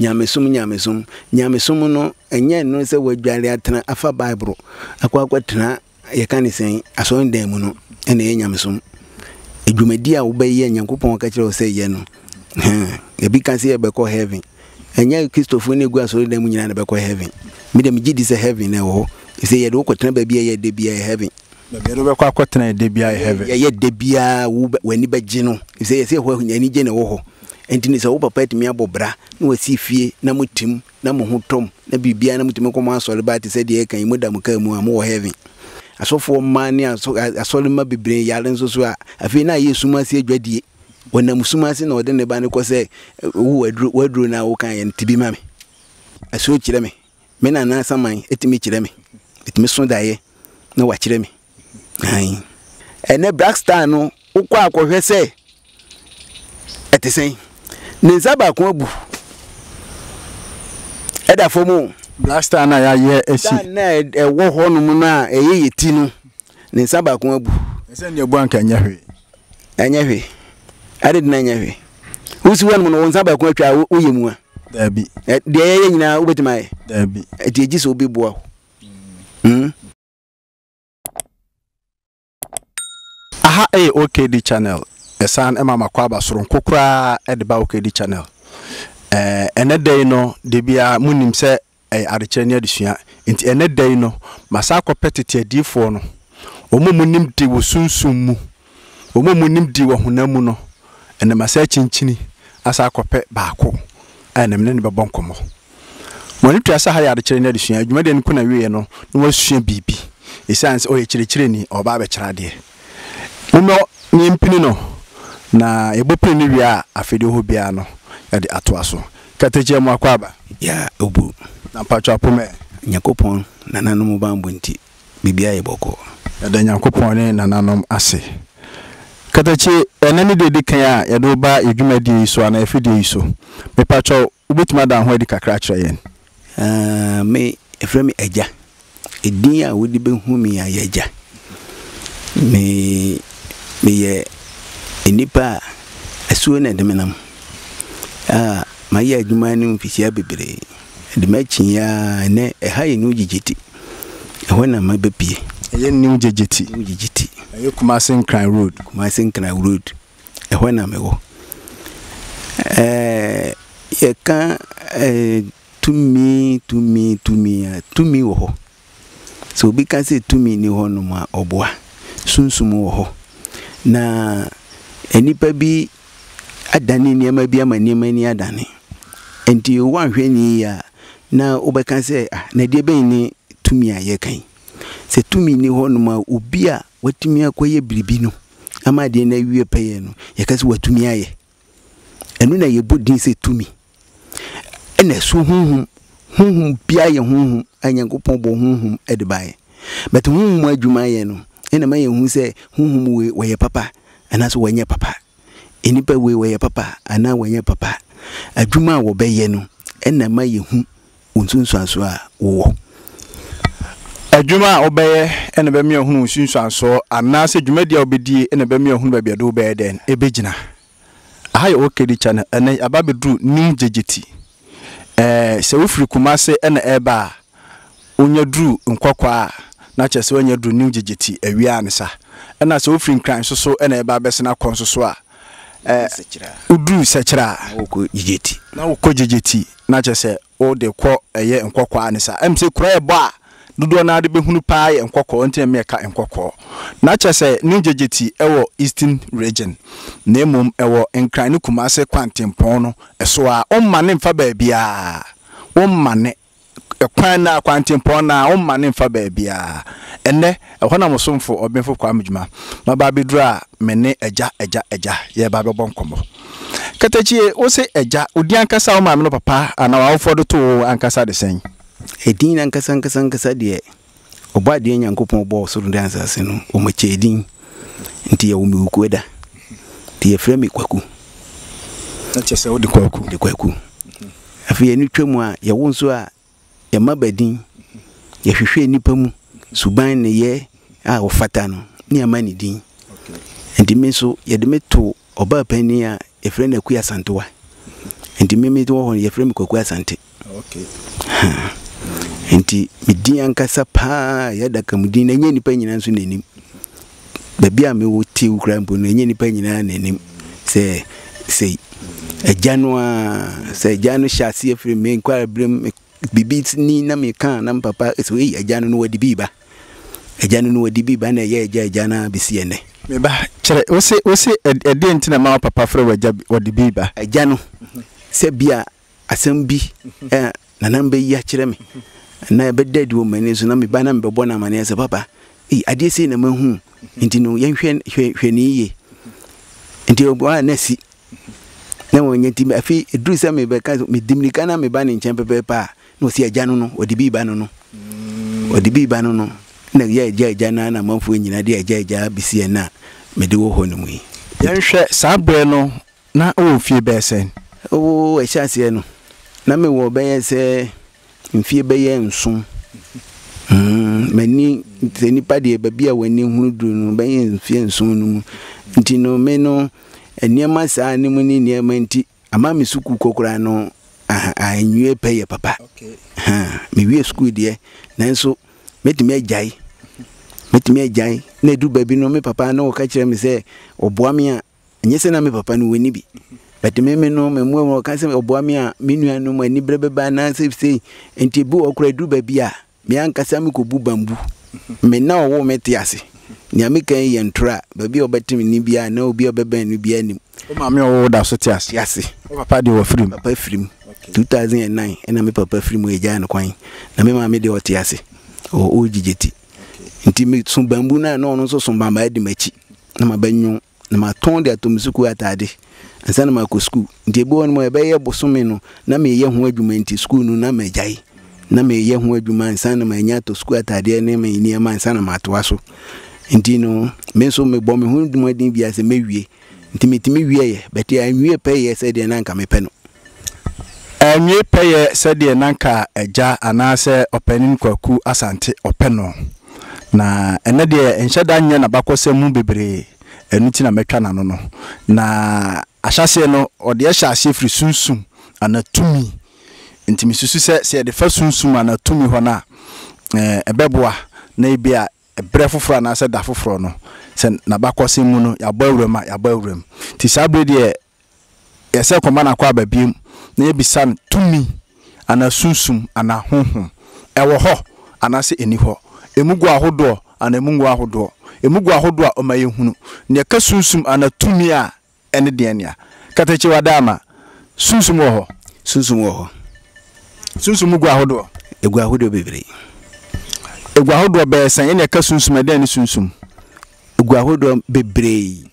Nyamesom Nyamesom Nyamesom no, ɛnyɛ ɛno sɛ wɔadware atena afa Bible akɔ akɔtena yɛka ne sɛn asɔredan mu no ɛna ɛyɛ nyamesom adwumadi a wobɛyɛ nyankopɔn ɔka kyerɛ wo sɛ yɛ no ebi ka sɛ yɛbɛkɔ heaven ɛnyɛ kristofo no ɛgu asɔredan mu nyinaa na bɛkɔ heaven mede megye di sɛ heaven na ɛwɔ hɔ sɛ yɛde wokɔtena baabi a ɛyɛ da biara heaven Baabi a yɛde wo bɛkɔ akɔtena yɛ da biara yɛ heaven. Yɛ yɛ da biara wo bɛ w'ani bɛgye no efisɛ yɛsɛ yɛhɔ ahu anigye na ɛwɔ hɔ nti no sɛ wo papa atumi abɔ bra na wasi fie na mo te mu na mo ho tɔ mo na biribiara na motumi kɔ mo asɔre baa te sɛ deɛ yɛka yi mo da mo kaa mu a mo wɔ heaven. Asɔfoɔ mmaa ne asɔ asɔre mma bebree yare nso so a afei na ayɛ sum ase adwadie ɔnam sum ase na ɔde ne ba no kɔ sɛ wo waduro waduro no a woka yɛ no te bi ma me ɛso kyerɛ me. Me na n'asaman tumi kyerɛ me. Ɛtumi so daeɛ na wakyerɛ me. Aane. Ɛnnɛ Black Star no wokɔ a kɔhwɛ sɛ ɛte sɛn. Ne nsa baako abu. Ɛda fam o. Black Star no a yɛayɛ asi. Star no a ɛwɔ hɔ nom no a ɛyɛ yɛ ti no, ne nsa baako abu. Ɛsɛ nea abu anka ɛnyɛ hwee. Ɛnyɛ hwee. Adɛn nti na ɛnyɛ hwee? Wosi hɔnom no, wo nsa baako atwa a, woyɛ mua? Daabi. Ɛ, deɛ yɛyɛ nyinaa wobɛtumi ayɛ? Daabi. Ɛti egye sɛ obi boa wo. Hmm? Aha ɛyɛ OKD channel. Ɛsan ɛma makɔ aba soronko koraa ɛde ba OKD channel. Ɛɛ, ɛnɛ da yi no, deɛ biara monim sɛ Ɛyɛ adekyerɛ ne adesua. Enti ɛnnɛ da yi no, masan akɔpɛ tete adiyifoɔ no, wɔn a wɔnim de wɔ sunsum mu, wɔn a wɔnim de wɔ honam mu no, ɛnnɛ masan akyinkyini asan akɔpɛ baako a ɛnnɛ me ne no bɛbɔ nkɔmmɔ. Wɔne tua sɛ ha yɛ adekyerɛ ne adesua, adwumadeɛ no ko na wieɛ no na wasua biribi, ɛsiane sɛ ɔyɛ kyerɛkyerɛni, ɔreba abɛkyerɛ adeɛ. Mommɛ ne mpini no, na yɛbɔ pini no wie a, afei deɛ ɔwɔ hɔ biara no, yɛde atoa so. Kɛtɛkyɛ mu akwaaba. Yɛ a obu. Na mpatsɔ apoma ɛ. Nyankopɔn nananom bambɔ ntsi, biribiara yɛ bɔkɔɔ. Yɛda Nyankopɔn ne nananom ase. Kɛtɛkye, ɛnnɛ ne da edi kan a yɛde wo ba yɛ dwumadie yi so anaa yɛ fidie yi so. Mepakyɛw, wobɛtumi ada wo ho adi kakra akyerɛ yɛn? Aah, me, yɛfrɛ me Agya. Edin a wode behu me a Y'agya. Me, meyɛ nnipa a asuo na ɛde me nam, a mayɛ adwuma no mfihyia bebree. Ɛde me akyinnye ara, ɛnnɛ, ɛha yɛ New Gyegyeti. Ɛhɔ na mabɛpue. Ɛyɛ New Gyegyeti. New Gyegyeti. Ɛyɛ Kumasi Nkran Road. Kumasi Nkran Road. Ɛhɔ na mewɔ. Ɛɛ, yɛka ɛɛ Tumi, tumi, tumi, tumi wɔ hɔ. Sɛ obi ka sɛ tumi nni hɔnom a, ɔboa. Sunsum wɔ hɔ. Na nnipa bi adane nneɛma bi ama nneɛma ani adane. Enti woanhwɛ no yie a, na wobɛka sɛ, ah, na deɛ bɛn ne tumi a yɛka yi? Sɛ tumi nni hɔnom a, obi a watumi akɔyɛ biribi no ama adeɛ no awie pɛyɛ no, yɛka sɛ watumi ayɛ. Ɛno na yɛbɔ din sɛ tumi. Ɛna ɛso honhom. Honhom biara yɛ honhom a Nyankopɔn bɔ honhom de baeɛ. But honhom adwuma yɛ no, ɛna ma yɛhu sɛ honhom wei wɔyɛ papa anaasɛ wɔnyɛ papa. Nnipa wei wɔyɛ papa anaa wɔnyɛ papa. Adwuma a wɔbɛyɛ no ɛna ma yɛhu wo nsunsuansoɔ a wowɔ. Adwuma a wobɛyɛ na ɛbɛme ahunu wo nsunsuansoɔ anaasɛ dwumadie a wobɛdie na ɛbɛme ahunu baabi a ɛde wo bɛyɛ dɛn? Ɛbɛgyina. Aha yɛ Okedi channel, ɛnnɛ yɛaba abɛduru New Gyegyeti. Ɛɛ sɛ wofiri Kumase na ɛreba a, wonya duru Nkwakwa a, na kyerɛ sɛ woanya duru New Gyegyeti, awia ansa. Ɛna sɛ wofiri Nkran nso so na ɛreba abɛsen akɔ nso so a, Ɛ Sɛkyerɛ a. Woduru Sɛkyerɛ a. Na wokɔ Gyegyeti. Na wokɔ Gyegyeti. Na kyerɛ sɛ, wode kɔ ɛyɛ Nkɔkɔɔ a ne saa. Ɛm sɛ kuro a ɛbɔ a dodoɔ no ara de bɛhunu pa ara yɛ Nkɔkɔɔ, nti na meɛka Nkɔkɔɔ. Na kyerɛ sɛ, New Gyegyeti wɔ Eastern Region, na mmom ɛwɔ Nkran ne Kumase kwantempɔn no so ara. Wommane mfa baabiara. Wommane. kwan no a, kwantempɔn no a, womma no mfa baabiara. Ɛnnɛ, ɛhɔ na mo somfo Ɔbenfo Kwame Gyuma maba abɛduru a me ne Agya, Agya, Agya yɛreba abɛbɔ nkɔmmɔ. Katakyie, wo se Agya, wo din ankasa a wo maame ne wo papa anaa w'awofoɔ de too wo ankasa de sɛn? Edin ankasa ankasa ankasa deɛ, Ɔbɔadeɛ Nyankopɔn ɔbɔɔ ɔsoro ne asase no, ɔmekyɛɛ din nti yɛwɔ me Wukuo da nti yɛfrɛ me Kwaku. Na kyerɛ sɛ wode Kwaku? De Kwaku. Afei ɛno twa mu a, yɛwo nso a, yɛma ba din, yɛhwehwɛ nnipa mu suban nneyɛɛ a ɔfata no ne yɛma ne din. Nti me nso yɛde me to ɔbaa panin a yɛfrɛ no Akua Asantewa. Nti me mewɔ hɔ no yɛfrɛ me Kwaku Asante. Enti me din ankasa paa a ɛyɛ adaka mu din no, ɛnyɛ nnipa nyinaa nso na ɛnim. Baabi a mewɔ te wo koraa mpo no, ɛnyɛ nnipa nyinaa na ɛnim sɛ sei. Agya no a, sɛ agya no hyɛ aseɛ firi me nkwaberem, biribi ni na meka a, na me papa sɛ ei agya no na wadi bi ba. Agya no na wadi bi ba na ɛyɛ agya agya no ara bɛsi ɛnnɛ. Me ba, kyerɛ, wose, wose ɛdeɛn nti na ɛma wo papa frɛ wo agya wadi bi ba? Agya no, sɛ bia. asɛm bi a nanam bɛyi akyerɛ me na ɛbɛda adi wɔ m'ani so na me ba na mebɛbɔ no amanneɛ sɛ papa ei adeɛ sei na mahu nti no yɛnhwɛ hwɛ hwɛ ne yie nti ɔbɔ a na si na wɔnyɛ nti afei ɛduru sɛ mebɛka sɛ medi mmirika na meba ne nkyɛn pɛpɛɛpɛ a na ɔsi agya no no ɔde bi ba no no ɔde bi ba no no na yɛ agya agya no na amanfoɔ nyinaa de agya agya bɛsi ɛna a mede wɔ hɔ no mu yi yɛnhwɛ saa berɛ no Ná wowɔ mfeɛ bɛyɛ sɛn? Wɔ ahyɛaseɛ no, na mewɔ bɛyɛ sɛ mfeɛ bɛyɛ nson. M'ani, sɛ nipa deɛ, baabi a w'ani hunu duru no, bɛyɛ mfeɛ nson no mu. Nti no, me no, nneɛma saa no mu ne nneɛma nti, ama me sukuu kɔ koraa no, anwie pɛyɛ papa. Mewie sukuu deɛ, nanso mɛtumi agyae. Mɛtumi agyae. Na ɛduru baabi no, me papa na ɔka kyerɛ me sɛ, ɔboa me a, Ɛnyɛ sɛ na me papa no wɔ ni bi, but me me no me mmoa mu ɔka sɛ ɔboa me a me nuanom aniberɛ bɛba anaa sɛ sei nti ebi wɔ koraa ɛduru baabi a me ankasa mekɔbu bambu me na ɔwɔ me te ase nea meka yi yɛ ntorɔ a baabi a ɔbɛte me ni biara na obi a ɔbɛbɛn no biara nim. Wo maame a ɔwɔ wo da so te ase? Te ase. Wo papa deɛ ɔfirim? Papa firim. Okay. 2009 ɛna me papa firi mu ɛgyaa no kwan na me maame deɛ ɔte ase ɔwɔ ogyigye ti nti me so bambu no a na ɔno nso so bambaa di m'akyi na mabɛnwɔn, na matɔn de atɔ me sukuu atade ansa na makɔ sukuu. Nti ebi wɔ no mu ɛbɛyɛ bosome no na mereyɛ ho adwuma nti sukuu no na magyae. Na mereyɛ ho adwuma ansa na manya atɔ sukuu atadeɛ ne me nneɛma ansa na matoa so. Nti no me nso mebɔ me ho mmɔden biara sɛ mɛwie. Nti metumi wieeɛ but anwie pɛyɛ sɛdeɛ na anka mepɛ no. Anwie pɛyɛ sɛdeɛ na anka Agya anaasɛ Ɔpanin Kwaku Asante ɔpɛ no. Na ɛnnɛ deɛ nhyɛ da nyɛ n'abakɔsɛm mu bebree, ɛno nti na mɛtwa n'ano no. Na ahyɛaseɛ no, ɔde ɛhyɛ aseɛ firi sunsum anaa tumi. Nti mesusu sɛ, sɛ yɛde fa sunsum anaa tumi hɔ no a, ɛbɛboa na ebia berɛ foforɔ anaasɛ da foforɔ no, sɛ n'abakɔsɛm mu no, yɛabɔ awuram a, yɛabɔ awuram. Nti saa berɛ yi deɛ, yɛsɛ kɔma no akwaaba bio na yɛbisa no tumi anaa sunsum anaa honhom, ɛwɔ hɔ anaasɛ ɛnni hɔ, ɛmu gu ahodoɔ anaa ɛmu ngu ahodoɔ, ɛmu gu ahodoɔ a ɔma yɛhunu, na yɛka sunsum anaa tumi a ɛne deɛ nea. Katakye wɔ Adaama, sunsum wɔ hɔ? Sunsum wɔ hɔ. Sunsum mu gu ahodoɔ? Ɛgu ahodoɔ bebree. Ɛgu ahodoɔ bɛyɛ sɛn? Ɛnna ɛka sunsum a, ɛdeɛn ne sunsum? Ɛgu ahodoɔ bebree.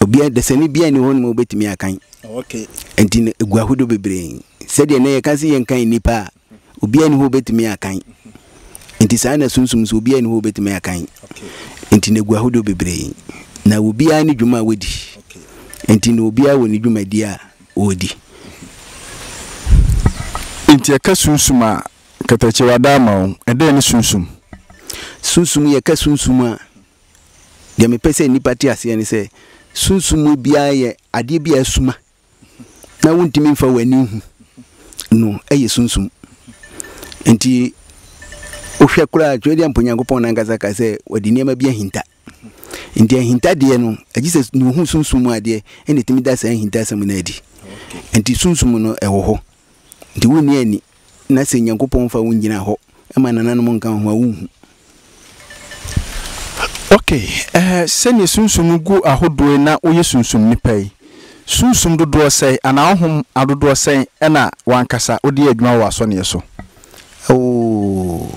Obiara, dasani biara nni hɔnom a wobɛtumi akan. Enti na ɛgu ahodoɔ bebree. Sɛdeɛ na yɛka sɛ yɛnkan nnipa a, obiara nni hɔ wobɛtumi akan. Enti saa na sunsum so obiara nni hɔ wobɛtumi akan. Enti na ɛgu ahodoɔ bebree. Na obiara ne dwuma a wadi. Enti na obiara wɔ ne dwumadie a ɔredi. Nti ɛka sunsum a, Katakye wada ama wo. Ɛdɛn ne sunsum? Sunsum, yɛka sunsum a. Deɛ mepɛ sɛ nnipa te aseɛ ne sɛ sunsum biara yɛ adeɛ bi a asuma na wontumi mfa w'ani nhu no ɛyɛ sunsum nti wohwɛ koraa twerɛdeɛ mpo nyankopɔn no ankasa ka sɛ wɔde nneɛma bi ahinta nti ahintadeɛ no agye sɛ ne ɔhu sunsum mu adeɛ ɛna ɛtumi da saa ahintasɛm no adi nti sunsum no ɛwɔ hɔ nti wonni ani Na sɛ Nyankopɔn mfa wo ngyina hɔ mma nananom nnka wo ho a, wonnhu. Ok, eh, sɛdeɛ Sunsum no gu ahodoɔe na woyɛ Sunsum nipa yi, Sunsum dodoɔ sɛn anaa Honhom adodoɔ sɛn na wankasa wode yɛ adwuma wɔ w'asɔneɛ so? Oh,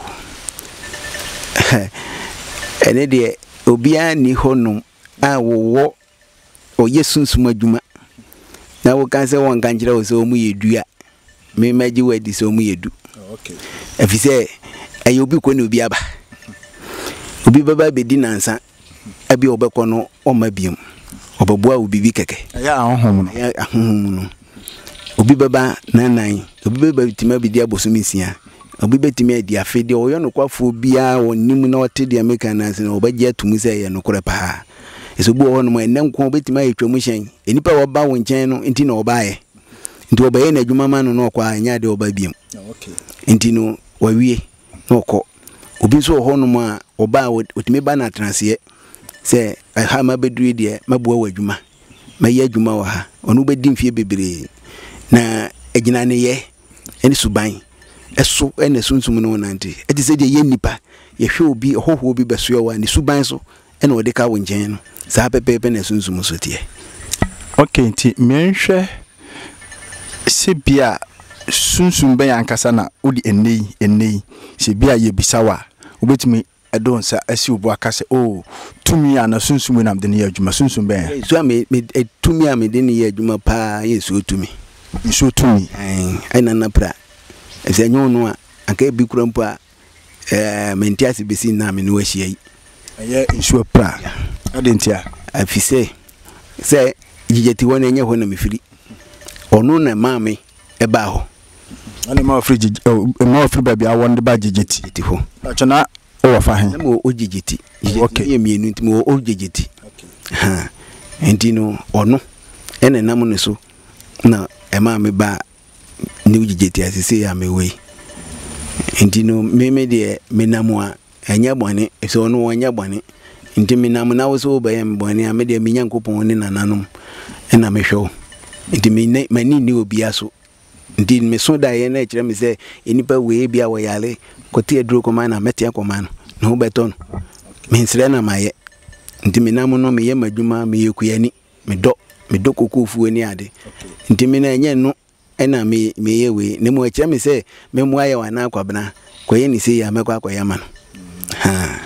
eh, ɛno deɛ obiara nni hɔ nom a wɔwɔ Wɔyɛ sunsum adwuma, na woka sɛ wɔnka nkyerɛ wo sɛ wɔyɛ du a, me mɛgye wo adi sɛ wɔyɛ du. Ɛfiri sɛ ɛyɛ obi kɔ na obi aba. Obi bɛba abɛdi nansa, ɛbi a wɔbɛkɔ no ɔmma biom. Wɔbɛboa wo biribi kɛkɛ. Ɛyɛ ahonhom no. Ɛyɛ ahonhom no. Obi bɛba n'anan, obi bɛtumi abɛdi abosome nsia, obi bɛtumi adi afe. Deɛ ɔyɛ nokwafoɔ biara a ɔnim na ɔte deɛ meka no ase no, ɔbɛgye ato mu sɛ ɛyɛ nokorɛ paa. Ɛsɛ obi wɔ hɔ nom a, ɛnnɛ nko a ɔbɛtumi ayɛ twam hyɛn. Nnipa a wɔba wo nkyɛn no nti na wɔbaeɛ. Nti wɔbɛyɛ no adwuma ma no na ɔkɔ a, ɛnyɛ adeɛ a ɔba biom. Nti no, wawie. na ɔkɔ. Obi nso wɔ hɔnom a, ɔba a, ɔtumi ba no atenaseɛ sɛ, ha a mabɛduru yi deɛ, mɛboa wɔ adwuma, mɛyɛ adwuma wɔ ha. Ɔno bɛdi mfeɛ bebree. Na ɛgyina nneyɛɛ ne suban so na Sunsum no nante. Ɛte sɛ deɛ yɛn nnipa, yɛhwɛ obi, ɔhɔhoɔ bi bɛsoɛ wo a, ne suban so ɛna ɔde ka wo nkyɛn no saa pɛpɛɛpɛ na sunsum so teɛ. ok nti menhwɛ sɛ bi a sunsum bɛyɛ ankasa na wode ɛnnɛ yi ɛnnɛ yi sɛ bi a yɛbisa wo a wobɛtumi ɛde wo nsa asi wo bo aka sɛ oh tumi a na sunsum wei na mede no yɛ adwuma sunsum bɛn a. nsuo a me me tumi a mede no yɛ adwuma paa yɛ nsuo tumi. nsuo tumi. ɛna na pra ɛsɛ ɛnyɛ ɔno a anka ebi kura mpo a. Ɛɛ mente ase besi nna a me ne wo ahyia yi. Ɛyɛ nhyira paa. Adɛn nti a? Efisɛ sɛ Gyegyati hɔ no, ɛnyɛ hɔ na mefiri. Ɔno na ɛmaa me ɛbaa hɔ. Ɛna ɛma ɔfiri gyegye ɛma ɔfiri baabi a wɔn de ba gyegyeti. Gyegyeti hɔ. Bàtchɛ na ɔwɔ fa he. Na mewɔ o gyegyeti. Gyegyeti yɛ mmienu nti mewɔ o gyegyeti. Nti no ɔno ɛna ɛnam ne so na ɛmaa me baa new gyigye te ase sei a mewɔ yi nti no meme deɛ menam a ɛnyɛ bɔne ɛfisɛ ɔno wɔnyɛ bɔne nti menam na wo sɛ wobɛyɛ me bɔne a medeɛ me nyankopɔn ne nananom ɛna mehwɛ wo nti m'ani nni obia so nti meso daeɛ no ɛkyerɛ me sɛ nnipa wei bi a wɔyare kɔte aduro kɔma na mɛteɛ kɔma no na wobɛtɔ no mensrɛ na mayɛ nti menam no meyɛ m'adwuma meyɛ kuani Medɔ medɔ kokofuo ne ade nti me no ɛnyɛ ɛno ɛna me meyɛ wei na mmom ɛkyerɛ me sɛ me mmoa yɛ anaa kwabena kɔyɛ ne sei a mɛkɔ akɔyɛ ama no ha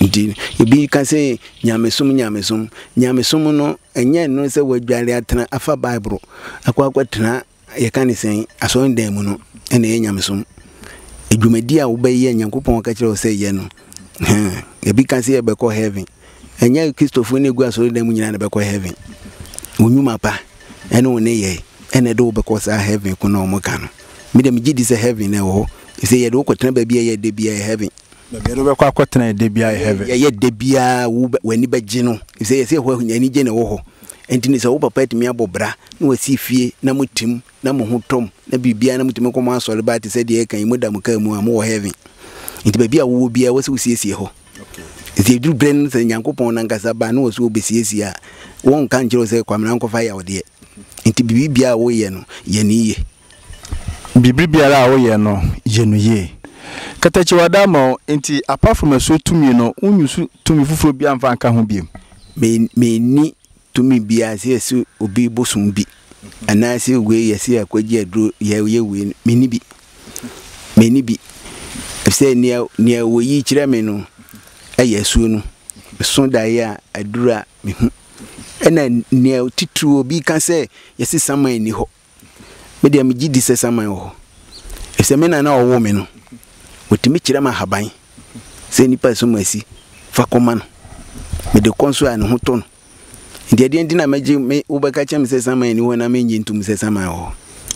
nti ebi ka sɛ nyamesom nyamesom nyamesom no ɛnyɛ ɛno sɛ wadware atena afa bible akɔ akɔtena Yɛka ne sɛn? Asɔredan mu no, ɛna ɛyɛ nyamesom. Adwumadi a wobɛyɛ, Nyankopɔn aka kyerɛ wo sɛ yɛ no. Ebi ka sɛ yɛbɛkɔ heaven. Ɛnyɛ Kristofo ne egu asɔredan mu nyinaa na bɛkɔ heaven. Wo nnwuma pa ɛne wo ne yɛ ɛna ɛde wo bɛkɔ saa heaven ko na wɔn ka no. Me deɛ megye di sɛ heaven na ɛwɔ hɔ. Efisɛ yɛde wo kɔtena baabi a ɛyɛ dɛ bi a ɛyɛ heaven. Baabi a yɛde wo bɛkɔ akɔtena yɛ da biara yɛ heaven. Yɛ yɛ da biara wo bɛ w'ani bɛgye no efisɛ yɛsɛ yɛhɔ yɛ anigye na ɛwɔ hɔ nti no sɛ wo papa atumi abɔ bra na wasi fie na mo te mu na mo ho tɔ mo na biribiara na motumi kɔ mo asɔre baa te sɛ deɛ yɛka yi mo da mo kaa mu a mo wɔ heaven nti baabi a wowɔ biara wɔ sɛ wosiesie hɔ nti ɛduru berɛ no sɛ Nyankopɔn nankasa ba na wɔ sɛ wɔbɛsiesie a wɔnka nkyerɛ wo sɛ kwamena nkɔfa yɛ wo deɛ nti biribiara a woyɛ no yɛ ne yie. Biribiara a woyɛ no, yɛ no yie. Katakyiwa da ama wo, enti apart from asuo tumi no, wonwusu tumi foforɔ biara mfa nka ho biom. Me menni tumi biara sɛ yɛse obi bosom bi anaa sɛ wei yɛse yɛakɔgye aduro yɛyɛ wei no, menni bi. Menni bi. Efisɛ nea nea wɔyi kyerɛ me no yɛ asuo no. Meso daeɛ a, aduro a, mehu. Ɛna nea titiriw obi ka sɛ yɛse saman nni hɔ. Me deɛ megye di sɛ saman wɔ hɔ. Efisɛ me na na ɔwoo me no, ɔtumi kyerɛ me ahaban sɛ nnipa reso me asi, fa kɔma no. Mede kɔ nso a, ne ho tɔ no. Enti ɛdeɛn nti na mɛgye me wobɛka kyerɛ me sɛ saman nni hɔ na mennye ntom sɛ saman wɔ hɔ?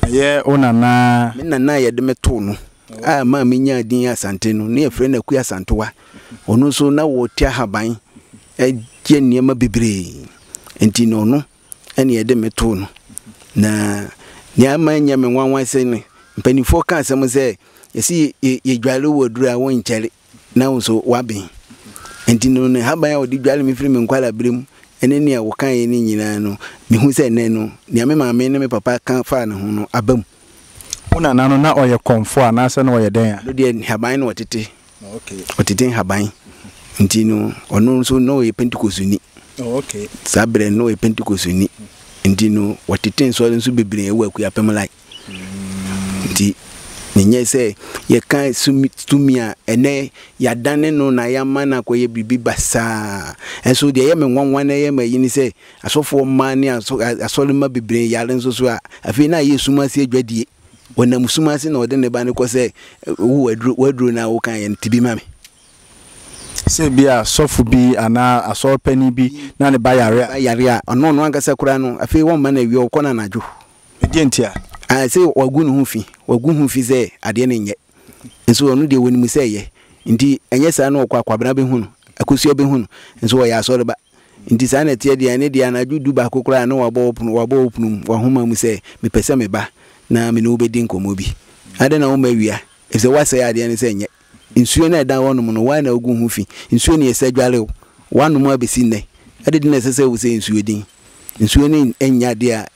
Ɛyɛ wo nana. Me nana a yɛde me too no a ɛmaa menyaa din Asante no, na yɛfrɛ no Akua Asantewa. Ɔno nso na ɔte ahaban yɛ nneɛma bebree. Enti na ɔno. ɛne ɛde me too no. Na nea ama ɛnyɛ me nwanwa sɛ no, mpanimfoɔ ka asɛm sɛ ɛsɛ yɛdware wɔ aduru a wonkyɛre na wo nso waben. Nti no ne haban a wɔde dware me firi me nkwarabere mu ne nea wɔkaeɛ no nyinaa no, mehu sɛ nnɛ no, nea me maame ne me papa ka faa ne ho no aba mu. Wo nana no, na ɔyɛ kɔmfoɔ anaasɛ na ɔyɛ dɛn a? Ɔno deɛ, nhaban na ɔtete ɔtete nhaban nti no ɔno nso na ɔyɛ pentekosuni saa berɛ no na ɔyɛ pentekosuni nti no wɔtete nsɔre nso bebree wɔ akuapem lai nti menyɛ sɛ yɛka tumi a ɛnɛ yɛadane no na yɛama no akɔyɛ biribi basaa ɛnso deɛ ɛyɛ me nwanwa na ɛyɛ ma yi ne sɛ asɔfoɔ mmaa ne asɔre mma bebree yare nso so a afei na ayɛ sum ase adwadie Ɔnam sum ase na ɔde ne ba no kɔ sɛ, Wo w'aduro, w'aduro no a wokaeɛ no, te bi ma me. Sɛ ebia sɔfo bi anaa asɔre panin bi na ne ba yare a. Ba yare a, ɔno ɔno ankasa koraa no, afei wɔmma no awia, wɔkɔ no anadwo. Ɛdeɛn nti a? Ae, sɛ wagu ne ho fi, wagu ho fi sɛ adeɛ no nyɛ. Nso ɔno deɛ ɔnim sɛ ɛyɛ. Nti ɛnyɛ saa na ɔkɔ a, Kwabena bɛhu no, Akosua bɛhu no. Nso ɔyɛ asɔre ba. Enti saa na ɛteɛ deɛ, ɛne deɛ anadwo du baako koraa a na wɔabɔ wo pono, wɔabɔ wo pono mu, w'ahoma mu sɛ, Mepɛ sɛ meba na me ne wo bɛdi nkɔmmɔ bi. Adɛn na womma awia? Efisɛ woasɛe adeɛ no sɛ ɛnyɛ. Nsuo no a ɛdan hɔnom no, woara na wogu ho fi. Nsuo no yɛ sɛ dware o. Woanom abɛsi nnɛ. Adɛn nti na ɛsɛ sɛ wosɛe nsuo din? Nsuo no nyɛ adeɛ a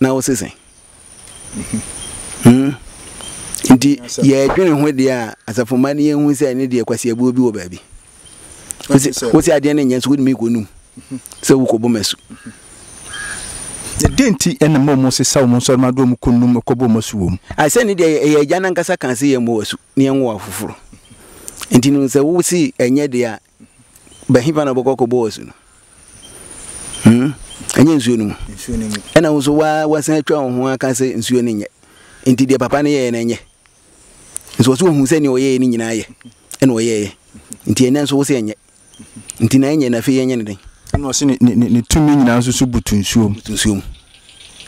na wo se sɛn hmm. nti yɛdwene ho deɛ a asafo mma no yɛhu sɛ ne deɛ kwaseabuo bi wɔ baabi wo sɛ adeɛ no nyɛ nso wotumi kɔnum sɛ wokɔbɔ ma su dɛn nti ɛna ma ɔmo sesa ɔmo nsɔre ma de ɔmo kɔnum kɔbɔ ɔmo asu wɔ mu asɛ ne deɛ ɛyɛ agya no ankasa kan sɛ yɛmmɔ wɔ asu ne yɛnwo wɔ afoforo nti no sɛ wo se ɛnyɛ deɛ a Bɛhefa na ɔbɛkɔ akɔbɔ asu no? Hmm? Ɛnyɛ nsuo no mu. Nsuo no mu. Ɛna wo nso waa wasan atwa wo ho aka sɛ nsuo no nyɛ. Nti deɛ papa no yɛɛ no nyɛ. Nso ɔso ohun sɛ nea ɔyɛɛ no nyinaa yɛ. Ɛna ɔyɛɛ. Nti ɛnɛ nso wo sɛ ɛnyɛ. Nti na ɛnyɛ na afei yɛnyɛ no dɛn? Ɛna ɔse ne ne ne tumi nyinaa nso so butu nsuo mu. Butu nsuo mu.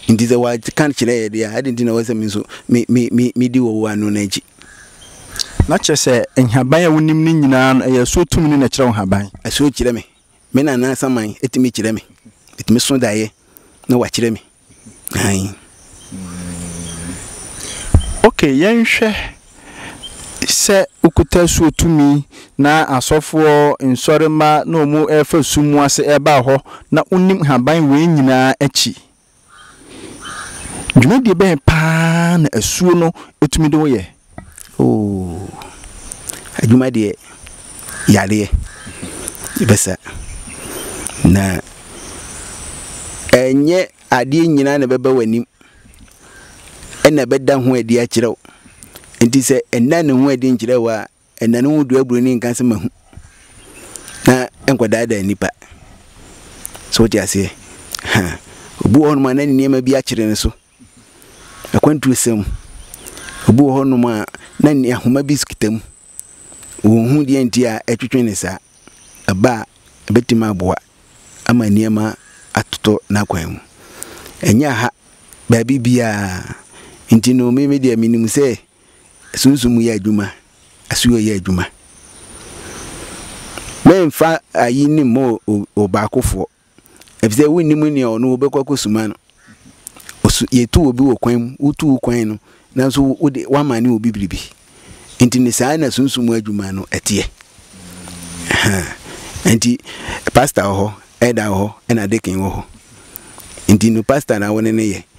Nti sɛ wɔaka kyerɛ yɛ deɛ a, adɛn nti na wɔsɛ me nso me me me me di wɔwɔ ano no akyi? Na kyerɛ sɛ, nhaban a wonim no nyinaa no, ɛyɛ ɛso tumi ne na ɛkyerɛ wo nhaban. Ɛso kyerɛ me me nana asaman tumi kyerɛ me, ɛtumi so daeɛ na wakyerɛ me aane. Ok, yɛnhwɛ sɛ wokuta ɛso tumi na asɔfoɔ, nsɔremma na wɔn ɛrefa sum mu ase ɛreba hɔ na wonim nhaban wei nyinaa akyi. Dwumadie bɛn paa na asuo no tumi de wo yɛ? Oo, adwuma deɛ yadeɛ bɛsa na ɛnyɛ adeɛ nyinaa na ɛbɛba w'anim ɛna ɛbɛda ho adi akyerɛ wo nti sɛ ɛnna ne ho adi nkyerɛ wo a ɛna ne ho dua buroni nka sɛ mahu na nkɔdaadaa nnipa so wote aseɛ ha obi wɔ hɔnom a na ne nneɛma bi akyere ne so akwantuo sɛm obi wɔ hɔnom a na ne ahoma bi kita mu wɔn ho deɛ nti a ɛtwetwe ne saa ɛba a ɛbɛtumi aboa ama nneɛma atotɔ n'akwan mu ɛnyɛ ha baabi biara nti no meme deɛ menim sɛ Sunsum mu yɛ adwuma, asuo yɛ adwuma. Mɛmfa ayi no mmɔ ɔbaakofoɔ, ɛfiri sɛ wonnim nea ɔno wobɛkɔ akɔsuma no. Ɔsu yɛtu obi wɔ kwan mu, wotu wo kwan no, nanso wode woamane obi biribi. Nti ne saa na sunsum mu adwuma no ɛteɛ. Nti pastor wɔ hɔ, elder wɔ hɔ, ɛna deacon wɔ hɔ. Nti no pastor na wo ne no yɛ.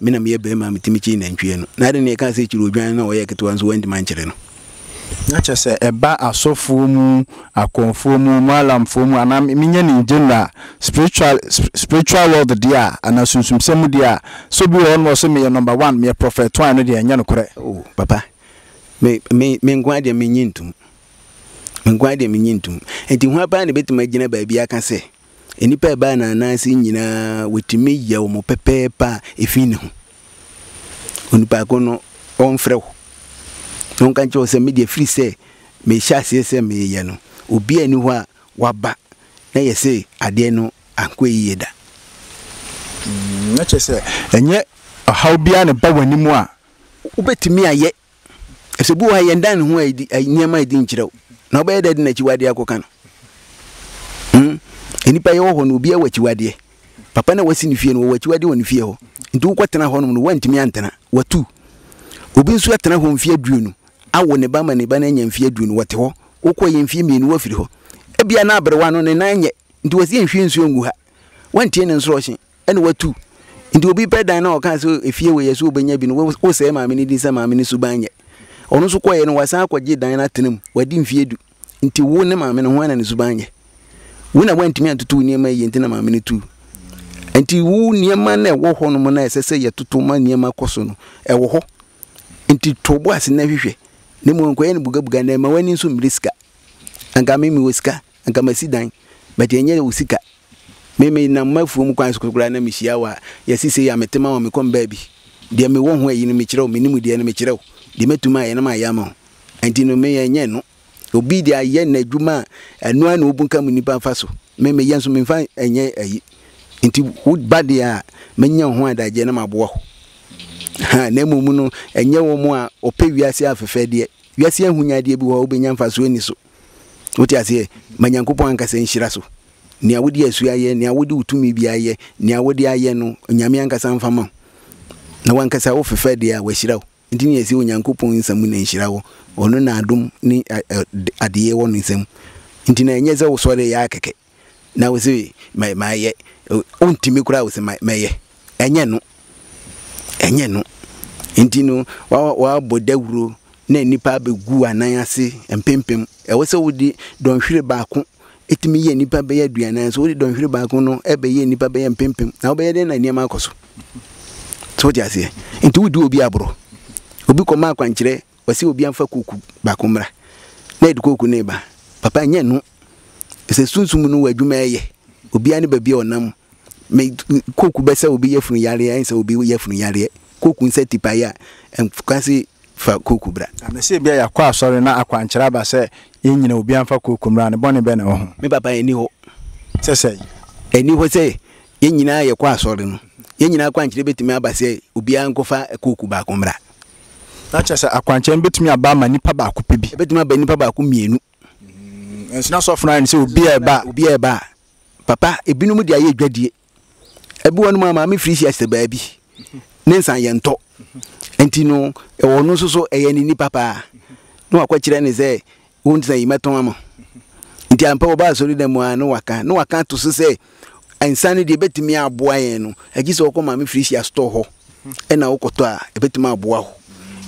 Me na meyɛ barima a metumi kyi nantwie no. Na adɛn na yɛkaa sɛ kyiri odwan no a ɔyɛɛ ketewa nso woantumi ankyere no? Na kyerɛ sɛ ɛba asɔfoɔ mu, akɔmfoɔ mu, Maalamfoɔ mu anaa menyɛ no in general, spiritual spiritual world deɛ a anaa sunsumsɛm mu deɛ a, sɛ obi wɔ hɔ nom a ɔse meyɛ number one, meyɛ prophet one no deɛ ɛnyɛ nokorɛ. Oh papa, me me me nko ara deɛ mennye ntom. Me nko ara deɛ mennye ntom. Enti hwan paa na ɛbɛtumi agyina baabi aka sɛ Nnipa a ɛbaa n'anan ase yi nyinaa, watumi yɛ wɔn pɛpɛɛpɛ a efi ne ho. Onipa ko no, ɔmfrɛ wo. Na ɔnka nkyerɛ wo sɛ, me deɛ firi sɛ mehyɛ aseɛ sɛ meyɛ no, obiara nni hɔ a waba na yɛ se adeɛ no ankɔ yie da. Na kyerɛ sɛ, ɛnyɛ ɔhaw biara na ɛba w'anim a. Wobɛtumi ayɛ Ɛfisɛ bi wɔ hɔ a yɛndan ne ho a ɛdi a nneɛma a ɛdi nkyerɛ wo. Na wobɛyɛ dɛ de n'akyiwadeɛ akɔka no. Hmm? Nnipa yɛwɔ hɔ no, obiara wɔ akyiwadeɛ. Papa no a wasi ne fie no, wɔwɔ akyiwadeɛ wɔ ne fie hɔ. Nti wokɔtena hɔnom no, woantumi antena. Watu. Obi nso atena hɔ mfeɛ aduonu, awo ne ba ma ne ba no anya mfeɛ aduonu, wɔte hɔ. Wokɔeɛ mfeɛ mmienu, woafiri hɔ. Ebia na aberewa no, ne nan nyɛ, nti wɔse yɛnhwie nsuo ngu ha. Woantie ne nsorɔkye. ɛna watu nti obi pɛ dan na ɔka sɛ efie wɔ yɛ so obenya bi no wosɛe maame no din sɛ maame no suban nyɛ ɔno nso kɔyɛ no wasan akɔgye dan no atena mu wadi mfie du nti wo ne maame no ho ana ne suban nyɛ wo na woantumi antoto wo nneɛma yie nti na maame no tu nti wo nneɛma na ɛwɔ hɔ nom na ɛsɛ sɛ yɛtoto ma nneɛma kɔ so no ɛwɔ hɔ nti to bo ase na hwehwɛ ne mu nkɔyɛ no bugabuga na ɛma w'ani nso mmiri sika anka me mewɔ sika Anka masi dan but ɛnyɛ wo sika. Me me nam m'afuom kwan so koraa na me hyia wo a yɛse sei a mete ma wo mekɔ mbaa bi. Deɛ me wɔ ho ayi no me kyerɛ wo me nim deɛ no me kyerɛ wo deɛ mɛtum ayɛ no mayɛ ama wo ɛnti no me ɛnyɛ ɛno. Obi deɛ ayɛ na adwuma a ɛno ara na ɔbunkam nnipa fa so me meyɛ nso menfa ɛnyɛ ayi nti wo ba deɛ a mɛnya wo ho adagyeɛ na maboa wo ha na mmom no ɛnyɛ wɔn a ɔpɛ wiase afɛfɛdeɛ wiase ahunyadeɛ bi wɔ hɔ a wobɛnya mfasoɔ nni so. Wote aseɛ? Ma Nyankopɔn ankasa nhyira so. Nea wode asu ayɛ, nea wode wo tumi bi ayɛ, nea wode ayɛ no, Onyame ankasa mfa ma wo. Na wankasa wo fefɛ deɛ a, wahyira wo. Nti ne yɛse Onyankopɔn nsa mu na nhyira wɔ. Ɔno na adom ne adeyɛ wɔ ne nsa mu. Nti na ɛnyɛ sɛ wosɔreeɛ ara kɛkɛ. na wo se ma ma yɛ wontumi koraa wo se ma mɛyɛ ɛnyɛ no ɛnyɛ no nti no wabɔ dawuro na nnipa abɛgu anan ase mpempem ɛwɔ sɛ wode dɔnhwere baako ɛtumi yɛ nnipa bɛyɛ aduanan so wode dɔnhwere baako no ɛbɛyɛ nnipa bɛyɛ mpempem na wobɛyɛ dɛn na nneɛma akɔ so so wote aseɛ nti wodi obi aborɔ obi kɔma akwankyerɛ Wɔse obia mfa coke baako mmra na yɛde coke no reba papa nyɛ no sɛ sunsum no wɔ adwuma ɛyɛ obia ne babia ɔnam me coke bɛsa obi yafunu yareɛ ɛnsa obi yafunu yareɛ coke nsa tipaeɛ a ɛnka se fa coke bra. Ɛna sɛ ebia yɛakɔ asɔre na akwankyerɛ aba sɛ yɛnnyina obia mfa coke mmra ne bɔne bɛn na ɛwɔ ho? Me papa ɛni hɔ. Sɛ sɛn? Ɛni hɔ sɛ Yɛn nyinaa yɛkɔ asɔre no, yɛn nyinaa akwankyerɛ betumi aba sɛ obiara nkɔfa kooko baako mmra. Na kyerɛ sɛ akwankyerɛ no betumi aba ama nipa baako pɛ bi. Ebetumi aba nipa baako, mmienu. Nanso na sɔfo no ayɛ no sɛ obi a ɛba a. Obi a ɛba a. Papa, ebinom de ayɛ dwadie. Ebi wɔ hɔnom a Maame Frisia sɛ baabi, ne nsa yɛntɔ. Enti no, ɔno nso so ɛyɛ ne nipa paa. Na wakɔkyerɛ no sɛ Wonte sɛ yi, mɛtɔn ama wo. Nti ampa wɔba asɔredan mu ara na wɔaka, na wɔaka ato so sɛ nsa no deɛ ɛbɛtumi aboa yɛn no, agye sɛ wokɔ Maame Frisia store hɔ na wokɔtɔ a, ɛbɛtumi aboa wo.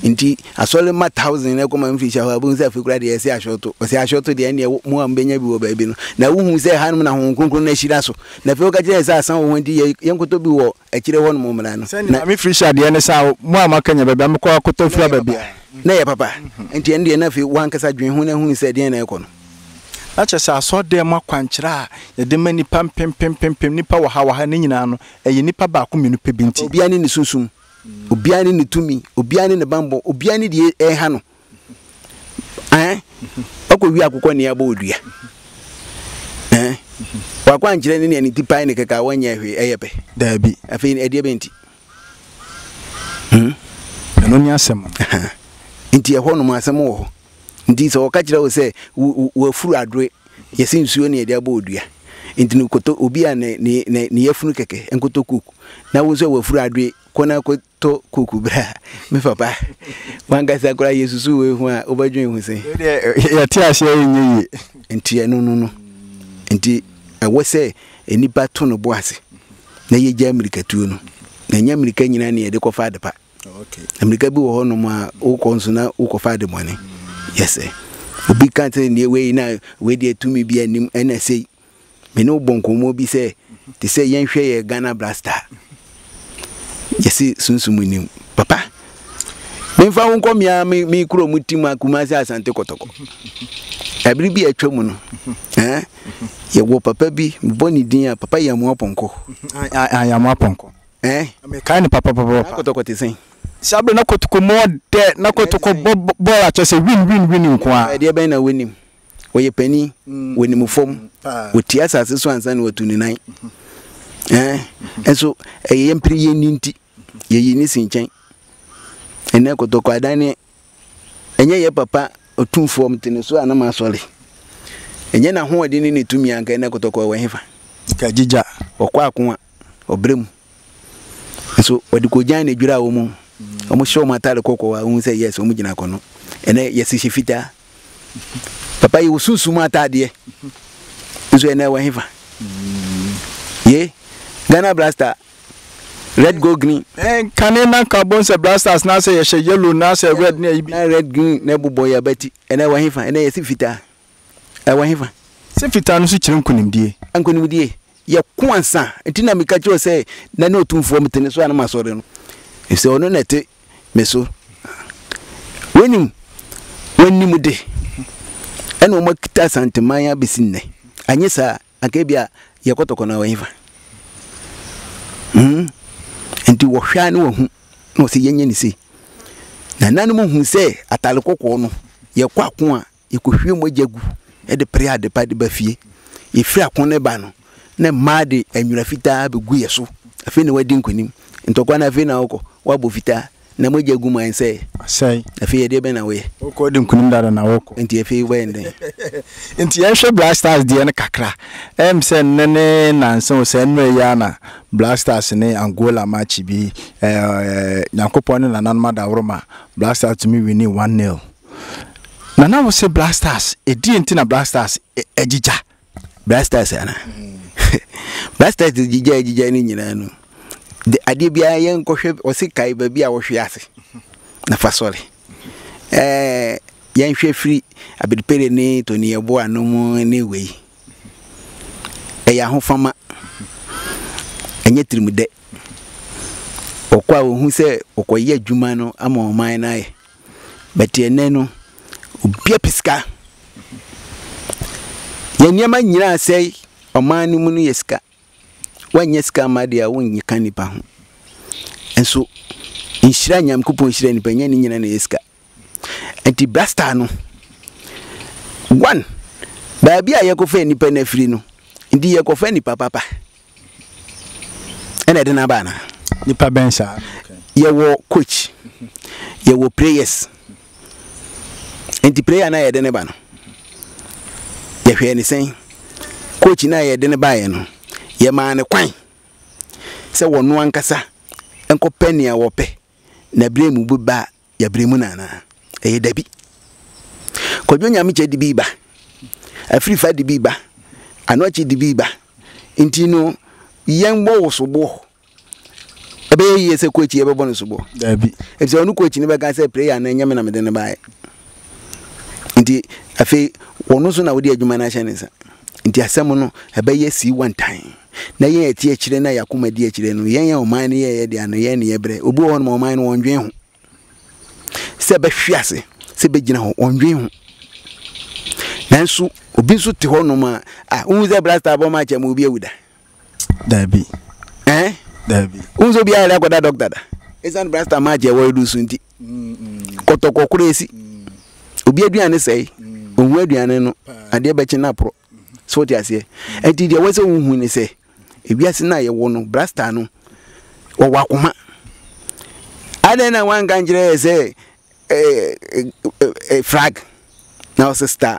Nti asɔre mma thousand na ɛkɔ Maame Frisia hɔ a, wobɛhu sɛ afei koraa deɛ ɛsɛ ashɔto. Ɔsɛ ashɔto deɛ ɛnneɛ wo, mo a mobɛnya bi wɔ baabi no, na wohu sɛ hanom na Honhom Kronkron no ahyira so. Na afei woka kyerɛ yɛn sɛ asa wɔ hɔ nti yɛ, yɛnkɔtɔ bi wɔ akyire hɔ nom mmra no. Sɛdeɛ Maame Firi hyɛ adeɛ ne saa, mo a moaka nya baabi a mokɔ akɔtɔ afiri aba biara. Na ɛyɛ papa. Nti ɛno deɛ na afei w'ankasa dwen ho na hunu sɛ deɛn na ɛrekɔ no. Na kyerɛ sɛ asɔrdan mu akwankyerɛ a yɛde ma nnipa mpempempempem, nnipa wɔha wɔha no nyinaa no, ɛyɛ nnipa baako mmienu pɛ bi nti. Obiara ne ne sunsum, obiara ne ne tumi, obiara ne ne banbɔ, obiara ne deɛ ɛreha no. ɛn ɔkɔ wi akokɔ nea ɛbɔ odua ɛn wakɔ ankyerɛ ne nea ne ti pae ne kɛkɛ a wɔnyɛ hwee ɛyɛ pɛ daabi afei ɛdeɛ bɛ nti hmm? ɛno ne asɛm nti ɛhɔ nom asɛm wɔ hɔ nti sɛ wɔka kyerɛ wo sɛ wafuru adoe yɛsɛ nsuo ne ɛde abɔ odua nti no koto obi a ne ne ne yɛfunu kɛkɛ nkoto cook na wo nso a wafuru adoe kɔ na kɔ to kuku bra me papa wankasa koraa yɛ susu wei ho a wobɛdwen ho sɛ yɛte aseɛ ɛnyɛ yie nti ɛno no no nti ɛwɔ sɛ nnipa to no bo ase na yɛgya mmirikatuo no na ɛnyɛ mmirika nyina ne yɛde kɔfa ade pa mmirika bi wɔ hɔ nom a wokɔ nso na wokɔfa ade bɔne yɛsɛ obi ka sɛ neɛ wei na wei deɛ tumi bi anim ɛna sei Me ne wo bɔ nkɔmmɔ bi sɛ te sɛ yɛnhwɛ yɛ Ghana Blaster yɛsi sunsun nim papa memfa wo nkɔ mea me me kuro mu tim akuma sɛ asante kɔtɔkɔ ɛbere bi atwa mu no ɛn yɛwɔ papa bi bɔ ne din a papa yɛ amoa pɔnkɔ ayɛ amoa pɔnkɔ ɛn mekae ne papa papa kɔtɔkɔ te sɛn saa bere na kɔtɔkɔ mu ɔdɛ na kɔtɔkɔ bɔ bɔɔl akyɛ sɛ win win win nko a ɛdeɛ bɛn na wonim ɔyɛ panin wɔ ne mu fam ɔti asase so ansa na watu ne nan nso ɛyɛ mpere yɛ ni nti yɛyi ne si nkyɛn ɛnɛ kɔtɔkɔ adane ɛnyɛ yɛ papa ɔtumfoɔ mte ne so a na masɔre ɛnyɛ n'ahoɔden ne ne tumi anka ɛnɛ kɔtɔkɔ ɛwɔ hefa gyigya ɔkɔ ako a ɔbrɛ mu nso wɔde kɔgyan no dwiraa wɔn mu wɔhyɛ wɔn atare kɔkɔɔ a wohu sɛ yes wɔn gyina kɔ no ɛnɛ yɛsi hyɛ fitaa papa yi wosunsum ataadeɛ nso ɛnɛ wɔ hefa ye ghana blaster red gold green. Eh, kane na nka bɔ nsɛ blasters na sɛ yɛhyɛ yellow na sɛ red na ɛyi bi. na red green na ɛbobɔ yɛ abati ɛnɛ wɔ hefa ɛnɛ yɛsi fitaa. Ɛwɔ hefa? Sɛ fitaa no nso kyerɛ nkonimdie. Nkonimdie, yɛko ansa. Enti na meka kyerɛ wo sɛ, Nnɛ ne Otumfoɔ, mete ne so a na masɔre no, efisɛ ɔno na ɛte me so. Wonim wɔn anim de, ɛna wɔakita Asanteman ara bɛsi nnɛ. Anyɛ saa a, anka ebia yɛkɔtɔkɔ no a, ɛwɔ hefa? Hmm. Enti wɔhwɛ a na wɔahu, na wɔsɛ yɛnyɛ ne sei. Nananom hu sɛ atare kɔkɔɔ no, yɛkɔ ako a, yɛkɔhwie mogya gu de pere adepa de ba fie. Yɛfiri ako no ba no, na mmaa de nwera fitaa bɛgu yɛn so. Afei na woadi nkonim. Ntɔkwa no afei na wokɔ, woabɔ fitaa, na mogya agu mu a ɛnsɛ ɛ. Asɛe. Afei ɛdeɛ bɛn na woyɛ? Wokɔ di nkonim dada na wokɔ. Nti afei wobɛyɛ no dɛn? Nti yɛnhwɛ Black Stars deɛ no kakra. Ɛm sɛ nnɛ ne nansa o, sɛ mmerɛ yi ara na Black Stars ne Angola match bi, eh, Nyankopɔn ne nananom adaworoma, Black Stars tumi winning 1-0. na na wose black stars ɛdie nti na black stars agyigya black stars ana black stars gyigya agyigya no nyinaa no adeɛ biara yɛnkɔhwɛ ɔse kae baabi a wɔhwe ase na fa sɔre ɛɛ yɛnhwɛ firi abedipere ne toniɛbo anom ne wei ɛyɛ ahofama ɛnyɛ tirimdɛ ɔkɔ a wɔhu sɛ ɔkɔyɛ adwuma no ama ɔman no ayɛ But ɛnnɛ no, obiara pɛ sika. Yɛn nneɛma nyinaa asɛe. Ɔman no mu no yɛ sika. Woanyɛ sika amma deɛ a, wonyɛ ka nnipa ho. Nso, nhyira Nyankopɔn nhyira nnipa nyɛ ne nyinaa na ɛyɛ sika. Nti brasta no, one, baabi a yɛkɔfa nnipa no afiri no, nti yɛkɔfa nnipa papa. ɛna ɛde no aba ana nipa bɛn saa yɛwɔ coach yɛwɔ prayers nti prayer na yɛde ne ba no yɛhwɛɛ ne sɛn coach na yɛde ne baeɛ no yɛmaa ne kwan sɛ wɔno ankasa nkɔpɛ nea wɔpɛ na berɛ mu bɛba Yɛbrɛ mu no anaa? Ɛyɛ dabi. Kwadwo nyame kyɛ de bi ba. Afiri fa de bi ba. Ano akyi de bi ba. Nti no, yɛn bɔ wo soboɔ. Ɛbɛyɛ yie sɛ kɔ akyi yɛbɛbɔ no soboɔ. Dabi. Efisɛ ɔno kɔ akyi no bɛka sɛ prayer no ɛnyɛ me na mede no baeɛ. nti afei wɔno nso na wode adwuma no ahyɛ ne nsa nti asɛm no ɛbɛyɛ sii wantan na yɛn ati akyire na yɛakoma di akyire no yɛn yɛ ɔman no yɛyɛ deɛ ano yɛn ne yɛbrɛ obi wɔ hɔ nom ɔman no wɔndwen ho sɛ bɛhwe ase sɛ bɛgyina hɔ wɔndwen ho nanso obi nso te hɔ nom a wohu sɛ brasta bɔ ma akyɛ ma obi awu da daabi ɛn daabi wohu sɛ obiara yɛrɛ akɔda dɔkta da ɛsiane brasta match ɛwɔ edu so nti kɔtɔkɔ koro esi obi aduane sɛe ohun aduane no adeɛ bɛkye no aporɔ so te aseɛ ɛnti deɛ ɛwɔ sɛ wohu ne sɛ ewiase no a yɛwɔ no brasta no wɔwɔ akoma adɛn na wanka nkyerɛ yɛ sɛ eh, eh, eh, eh, frag na ɔsɛ star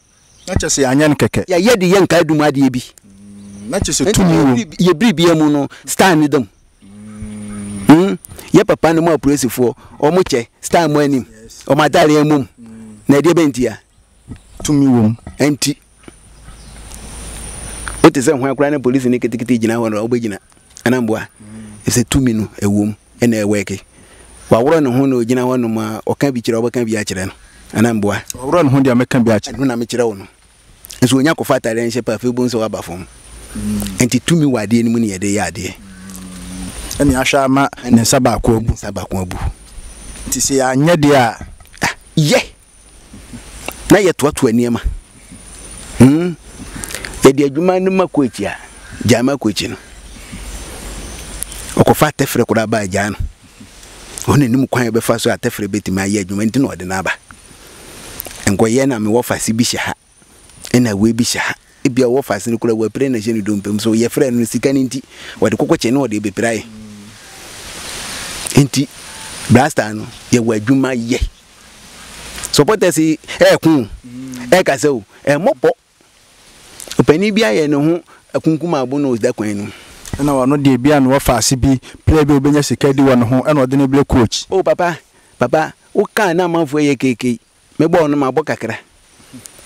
Na kyerɛ sɛ yɛanyɛ no kɛkɛ. Yɛayɛ de yɛ nkae dum adeɛ bi. Na kyerɛ sɛ tumi wom. Nti yɛ biribiara mu no style no da mu. Hmm, yɛ papa nom apolisifoɔ, wɔn kyɛ, style mmɔ anim, wɔn ataadeɛ mmɔ mu. Na ɛdeɛ bɛn ntia? Tumi wom. Nti. Wote sɛ hwan koraa na polisini ketekete gyina hɔ no a, wobɛgyina? Anaa mboa? Ɛfisɛ tumi no, ɛwom. na ɛwɛke. Waworɔ ne ho na ogyina hɔnom a ɔka bi kyerɛ wo, wobɛka bi akyerɛ no anaa mboa? Ɔworɔ ne ho deɛ mɛka bi akyerɛ no. Ɛno na mekyerɛ wo no. Nso onya kɔfa atadeɛ no hyɛ pɛ a, afei wobɛhu sɛ waba fam. Enti tumi wɔ adeɛ no mu na yɛde yɛ adeɛ. Ɛnneɛ ahwɛ ama ne nsa baako abu. Ne nsa baako abu. Enti sɛ yɛanyɛ deɛ a? Yɛ! na yɛtoatoa nneɛma hmm yɛde adwuma no ma koakyi a gyaa ma koakyi no ɔkɔfa atɛfrɛ koraa baa gyaa no ɔno anim kwan bɛfa so atɛfrɛ bɛtumi ayɛ adwuma nti na ɔde no aba nkɔyɛ na mewɔ fase bi hyɛ ha Ɛna wei bi hyɛ ha. Ebia ɔwɔ faase no koraa wapira na ɛhyɛ ne dompe mu. So yɛfrɛɛ no no sika no nti ɔde koko kyɛ na ɔde abɛpira yɛn. Nti Brastar no yɛwɔ adwuma yɛ. Supporters yi ɛɛko ɛɛkasa o ɛmmɔpɔ. Ɔpanin bi ayɛ ne ho akunkum abo na ɔda kwan no mu. Ɛna ɔno deɛ ebia na ɔwɔ faase bi, player bi a ɔbɛnya sika adi wɔ ne ho ɛna ɔde no brɛ coach. Oh papa, papa wokaa na amanfoɔ ɛyɛ keekei. Mebɔɔ no mabɔ kakra.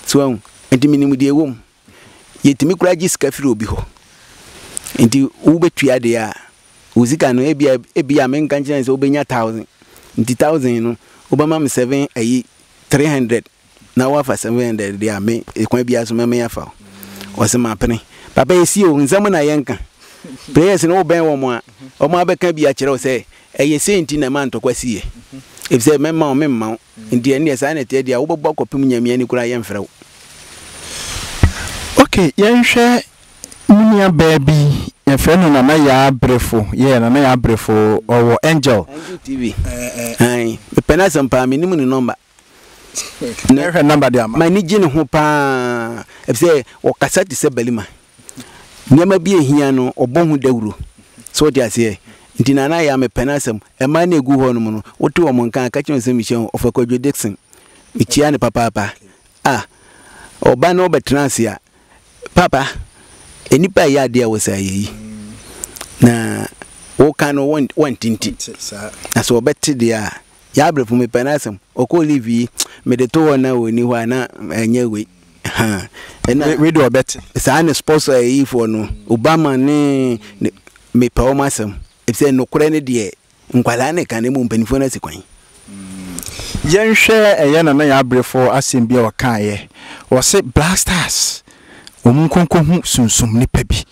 So wahu? Nti menim deɛ ɛwɔ mu. Yɛtumi koraa gye sika firi obi hɔ. Nti wobɛtua deɛ a, wo sika no ebia ebia menka nkyerɛ no sɛ wobɛnya thousand. Nti thousand no wobɛma me seven ayi three hundred na woafa seven hundred deɛ a me kwan biara so mɛmɛ afa wo. Ɔse mapene. Papa ɛsi o, nsɛm na yɛnka. Prayers no wobɛn wɔn a, wɔn abɛka bi akyerɛ wo sɛ Ɛyɛ sei nti na ɛma ntɔkwa si yɛ, efisɛ mɛma wo, meremma wo. Enti ɛnneɛ, saa na ɛteɛ deɛ a, wobɛbɔ akɔpem Nyame ani koraa a yɛremfrɛ wo. Ok, yɛnhwɛ me nuabaa bi, yɛfrɛ no Nana Yaa Brefo, yeah, Nana Yaa Brefo, ɔwɔ Angel. Angel TV, aane, mepɛ n'asɛm paa, mennim ne nɔmba. M'ani gye ne ho paa efisɛ ɔkasa te sɛ barima. Nneɛma bi a ehia no, ɔbɔ ho dawuro. So wote aseɛ? Nti Nana Ayaa, mepɛ n'asɛm. Mmaa no a wɔgu hɔ nom no, wote wɔn nka a, ka kyerɛ wɔn sɛ mehyia wɔn. Ɔfa Kwadwo Dickson. Mekyia no papaapa. Ah, ɔba na ɔbɛtena ase a, Papa, nnipa reyɛ adeɛ a wɔsɛ ayɛ yi, na woka no, wɔnte nti. Na sɛ wɔbɛte deɛ a. Y'abrɛfo mepɛ n'asɛm ɔkɔɔ leave yi mede to hɔ na ɔnni hɔ a na ɛnyɛ wei haa ɛna Wei wei de ɔbɛte. saa ne sports a ɛyifoɔ no Obama ne ne mepɛ wɔn asɛm efisɛ nokorɛ no deɛ nkwadaa na ɛka no mmom mpanimfoɔ no asi kwan. Yɛnhwɛ ɛyɛ Nana Y'abrefo asɛm bi a ɔkaeɛ, ɔse Black Stars wɔn nkɔ nkɔhu sunsum nipa bi.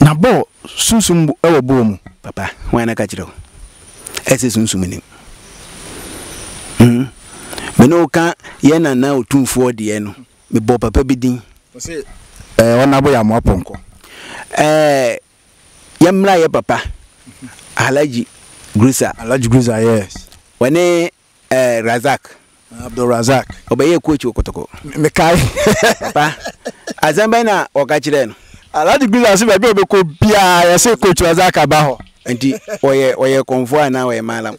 Na bɔ sunsum bo wɔ boɔ mu. Papa, hwan na ka kyerɛ wo ɛsɛ sunsum nim? Hmm, me ne wo ka yɛn Nana Otumfoɔ deɛ no, mebɔɔ papa bi din. Ɔse ɛɛ ɔna bo yɛ amoa pɔnkɔ. Ɛɛ yɛmmra yɛ papa Alhaji Grisa. Alhaji Grisa, yes. Wɔne Eh, Razak. Abdul Razak. Ɔbɛyɛɛ coach wɔ Kotoko. Mekae. Papa, asɛm bɛn na wɔka kyerɛɛ no? Alhaji Gwiza se baabi a ɔbɛkɔ biara, yɛse coach Razak aba hɔ. Nti ɔyɛ ɔyɛ kɔmfoɔ anaa ɔyɛ malam?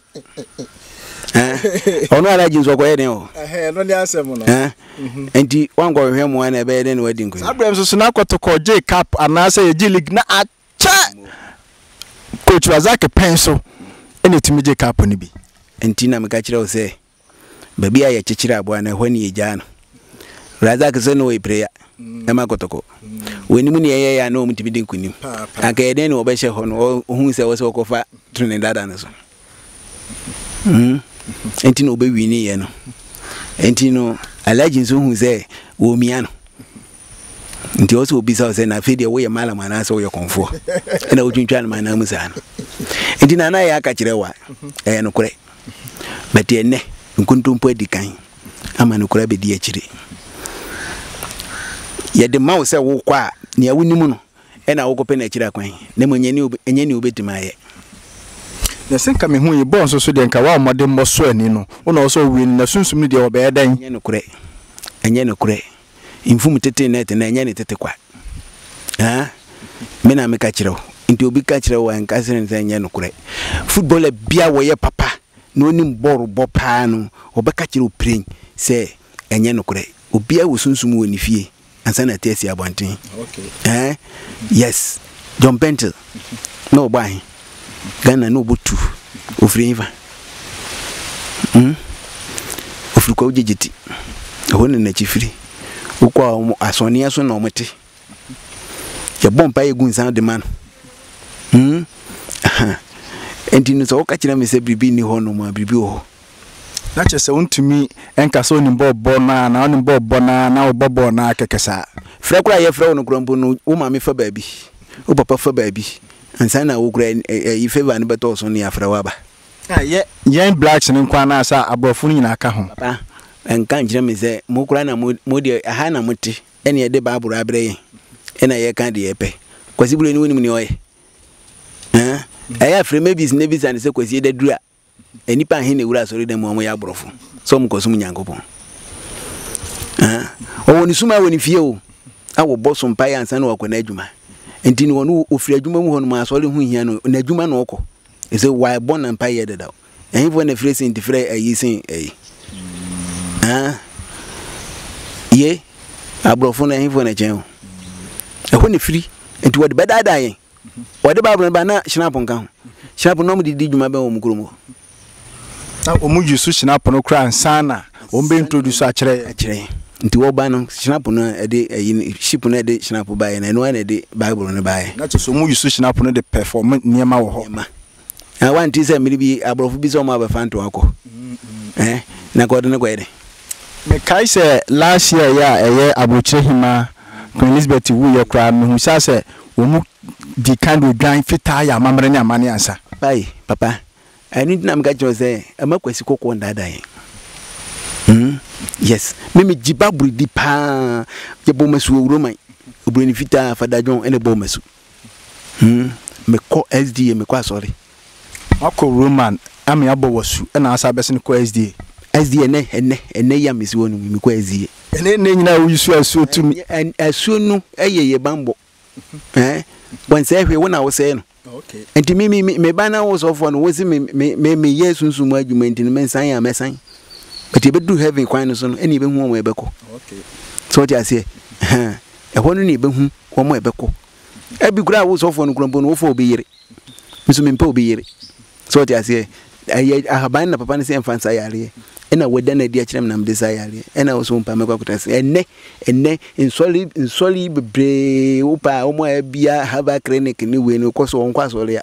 Eh, ɔno Alhaji nso ɔkɔyɛ dɛn wɔ hɔ? Ɛhɛn, ɛno ne asɛm no. Eh, nti wankɔhwehwɛ mmoa na ɛbɛyɛ dɛn na wadi nkunim? Saa berɛ nso so na Kotoko gye cup anaasɛ yɛgye league na Sɛ Coach Razak pɛn so na etumi gye cup no bi. Nti na meka kyerɛ wo sɛ baabi a yɛkyekyere aboa no ɛhɔ ne yɛgyaa no. Razak sɛ no ɔyɛ prayer ɛma kɔtɔkɔ. Wɔnim nea ɛyɛeɛ a na wɔtumi di nkonim. Anka ɛyɛ dɛn na wɔbɛhyɛ hɔ no, ɔhuu sɛ ɛwɔ sɛ wɔkɔfa to ne dada no so. hmm ɛnti na ɔbɛwini yɛ no ɛnti no alagye nso hu sɛ wɔmia no nti ɔsɛ obisa sɛ na afei deɛ woyɛ malam anaasɛ woyɛ kɔnfoɔ ɛna wotwintwa no manan mu saa no nti na anayɛ aka kyerɛ wa ɛyɛ nokorɛ bɛte ɛnnɛ nkontompo adi kan ama no kora bɛdi akyire yɛde ma wo sɛ wokɔ a nea wonim no Ɛna wokɔpɛ no akyiri akwan na mmom ɛnyɛ nea wobɛtumi ayɛ. Na sɛ nka mehu yi bɔɔ nso so deɛ nka wo a mmɔdemmɔ sɔ ani no wo na ɔwɔ sɛ ɔwie no na sunsum no deɛ ɔbɛyɛ dɛn? Ɛnyɛ nokorɛ, ɛnyɛ nokorɛ. Mfum tete nɛɛte na ɛnyɛ ne tete kwa. Haa, me na meka kyerɛ wo. Nti obi ka kyerɛ wo a nka sɛ ɛnyɛ nokorɛ. Footballer bi a ɔyɛ papa na ɔnim bɔɔlo bɔ paa no ɔbɛka kyerɛ wo piren sɛ ɛnyɛ nokorɛ. Obiara wɔ sunsum wɔ ne fie. ansa na ɛte asi abɔnten ɛɛ yes john pentel na ɔbɔ ahe ghana na ɔbɔ tu ofiri nfa hmm ofiri kwa gyegye ti ɛhɔ na n'akyi firi wokɔ a wɔn asɔnneɛ so na wɔn te yɛbɔ mpa yɛ gu nsa de ma no hmm nti no sɛ wɔka kyerɛ mi sɛ biribi nni hɔ nom a biribi wɔ hɔ. Na kyerɛ sɛ wontumi nka sɛ onim bɔɔl bɔ no ara na onim bɔɔl bɔ no ara na ɔbɔ bɔɔl no ara kɛkɛ saa. Frɛ koraa a yɛfrɛ wo no koraa mpo no, wo maame fa baabi, wo papa fa baabi ansa na wo koraa ayi favour no bɛtɔ wo so na yɛafrɛ wo aba. Ɛyɛ yɛn Blacks no nko ara anaasɛ aborɔfo no nyinaa ka ho? Papa, ɛnka nkyerɛ me sɛ mo koraa na mo mo deɛ ɛha na mote ɛna yɛde Bible abrɛ yɛn ɛna yɛka deɛ yɛpɛ. Kwasi Bro no wonim nea ɔyɛ? Ɛɛ ɛyɛ a frɛ Mavis na bisa no sɛ Kwasie daduru a Nnipa he na ɛwura asɔredan mu a wɔyɛ aborɔfo sɛ wɔkɔsom Nyankopɔn. Ɔwɔ ne suma wɔ ne fie o, a wɔbɔ so mpaeɛ ansa na wakɔ n'adwuma. Nti no ɔno ɔfiri adwuma mu hɔ nom asɔre ho hia no, n'adwuma na ɔkɔ. Ɛsɛ wɔbɔ na mpaeɛ dada o. Ɛhefoɔ na frɛ sen ti frɛ ayi sen ayi? Ye, aborɔfo no ɛhefoɔ na ɛkyɛn o? Ɛhɔ na firi, nti wɔde bɛdaadaa yɛn. wɔde Bible no ba na hyinapo nka ho. Hyinapo na wɔde di dwuma bɛn wɔ wɔn kurom hɔ. Na wɔn gye so hyinapo no koraa nsa na wɔn bɛ introduce akyerɛ yɛn. Akyerɛ yɛn. Nti wɔba no hyinapo no ɛde ɛyi no ship no ɛde hyinapo baeɛ na ɛno ara na ɛde Bible no baeɛ. Na kyerɛ sɛ wɔn gye so hyinapo no de perform nneɛma wɔ hɔ. na wanti sɛ mmere bi aborɔfo bi sɛ wɔn abɛfa nto akɔ ɛɛ na kɔ ɔde ne kɔyɛ dɛ. mekae sɛ last year yɛ a ɛyɛ aburokyerɛ hima queen elizabeth wu yɛ koraa mehu saa sɛ wɔn mu di kan de odwan fitaa yɛ amammerɛ ne amanne ansa. By papa ɛno nti na meka kyerɛ sɛ ɛma kwasi kɔkɔɔ ndaadaa yɛn hmm yes me me gye baboro di paa yɛbɔ masu wɔ wuroman oburoni fitaa fada john ɛna ɛbɔɔ masu. Hmm mekɔ SDA mekɔ asɔre. Wakɔ Roman ame abɔ wo asu ɛna asa abɛsene kɔ SDA. SDA ɛnɛ ɛnɛ ɛnɛ yi a mesi hɔ no mu mekɔ SDA. Ɛnɛ ɛnɛ nyinaa a woyi su a asuo tu me. Ɛn ɛn asuo no ɛyɛ yɛ banbɔ ɛn wansɛe hwee wo na wosɛe no nti me me me meba na wo sɔfoɔ no wose me me me meyɛ sunsum mu adwuma nti no mensan a mɛsan but yɛbɛduru heaven kwan no so no ɛne yɛbɛhu wɔn a yɛbɛkɔ so wote aseɛ ɛhɛn. ɛhɔ no na yɛbɛhu wɔn a ɛbɛkɔ ɛbi koraa a wosɔfoɔ no kura mpo no wofa obi yere nso mempɛ obi yere sɛ ɔte aseɛ ɛyɛ ahaban na papa no sɛ ɛmfa nsa yareɛ ɛna wada no adi akyerɛ m na mede sa yareɛ ɛna wo so mpa mɛkɔ akɔtena ase ɛnɛ ɛnɛ nsɔre nsɔre bebree wo paa wɔn a ɛbia haba clinic ne wei no kɔ so wɔn kɔ asɔre a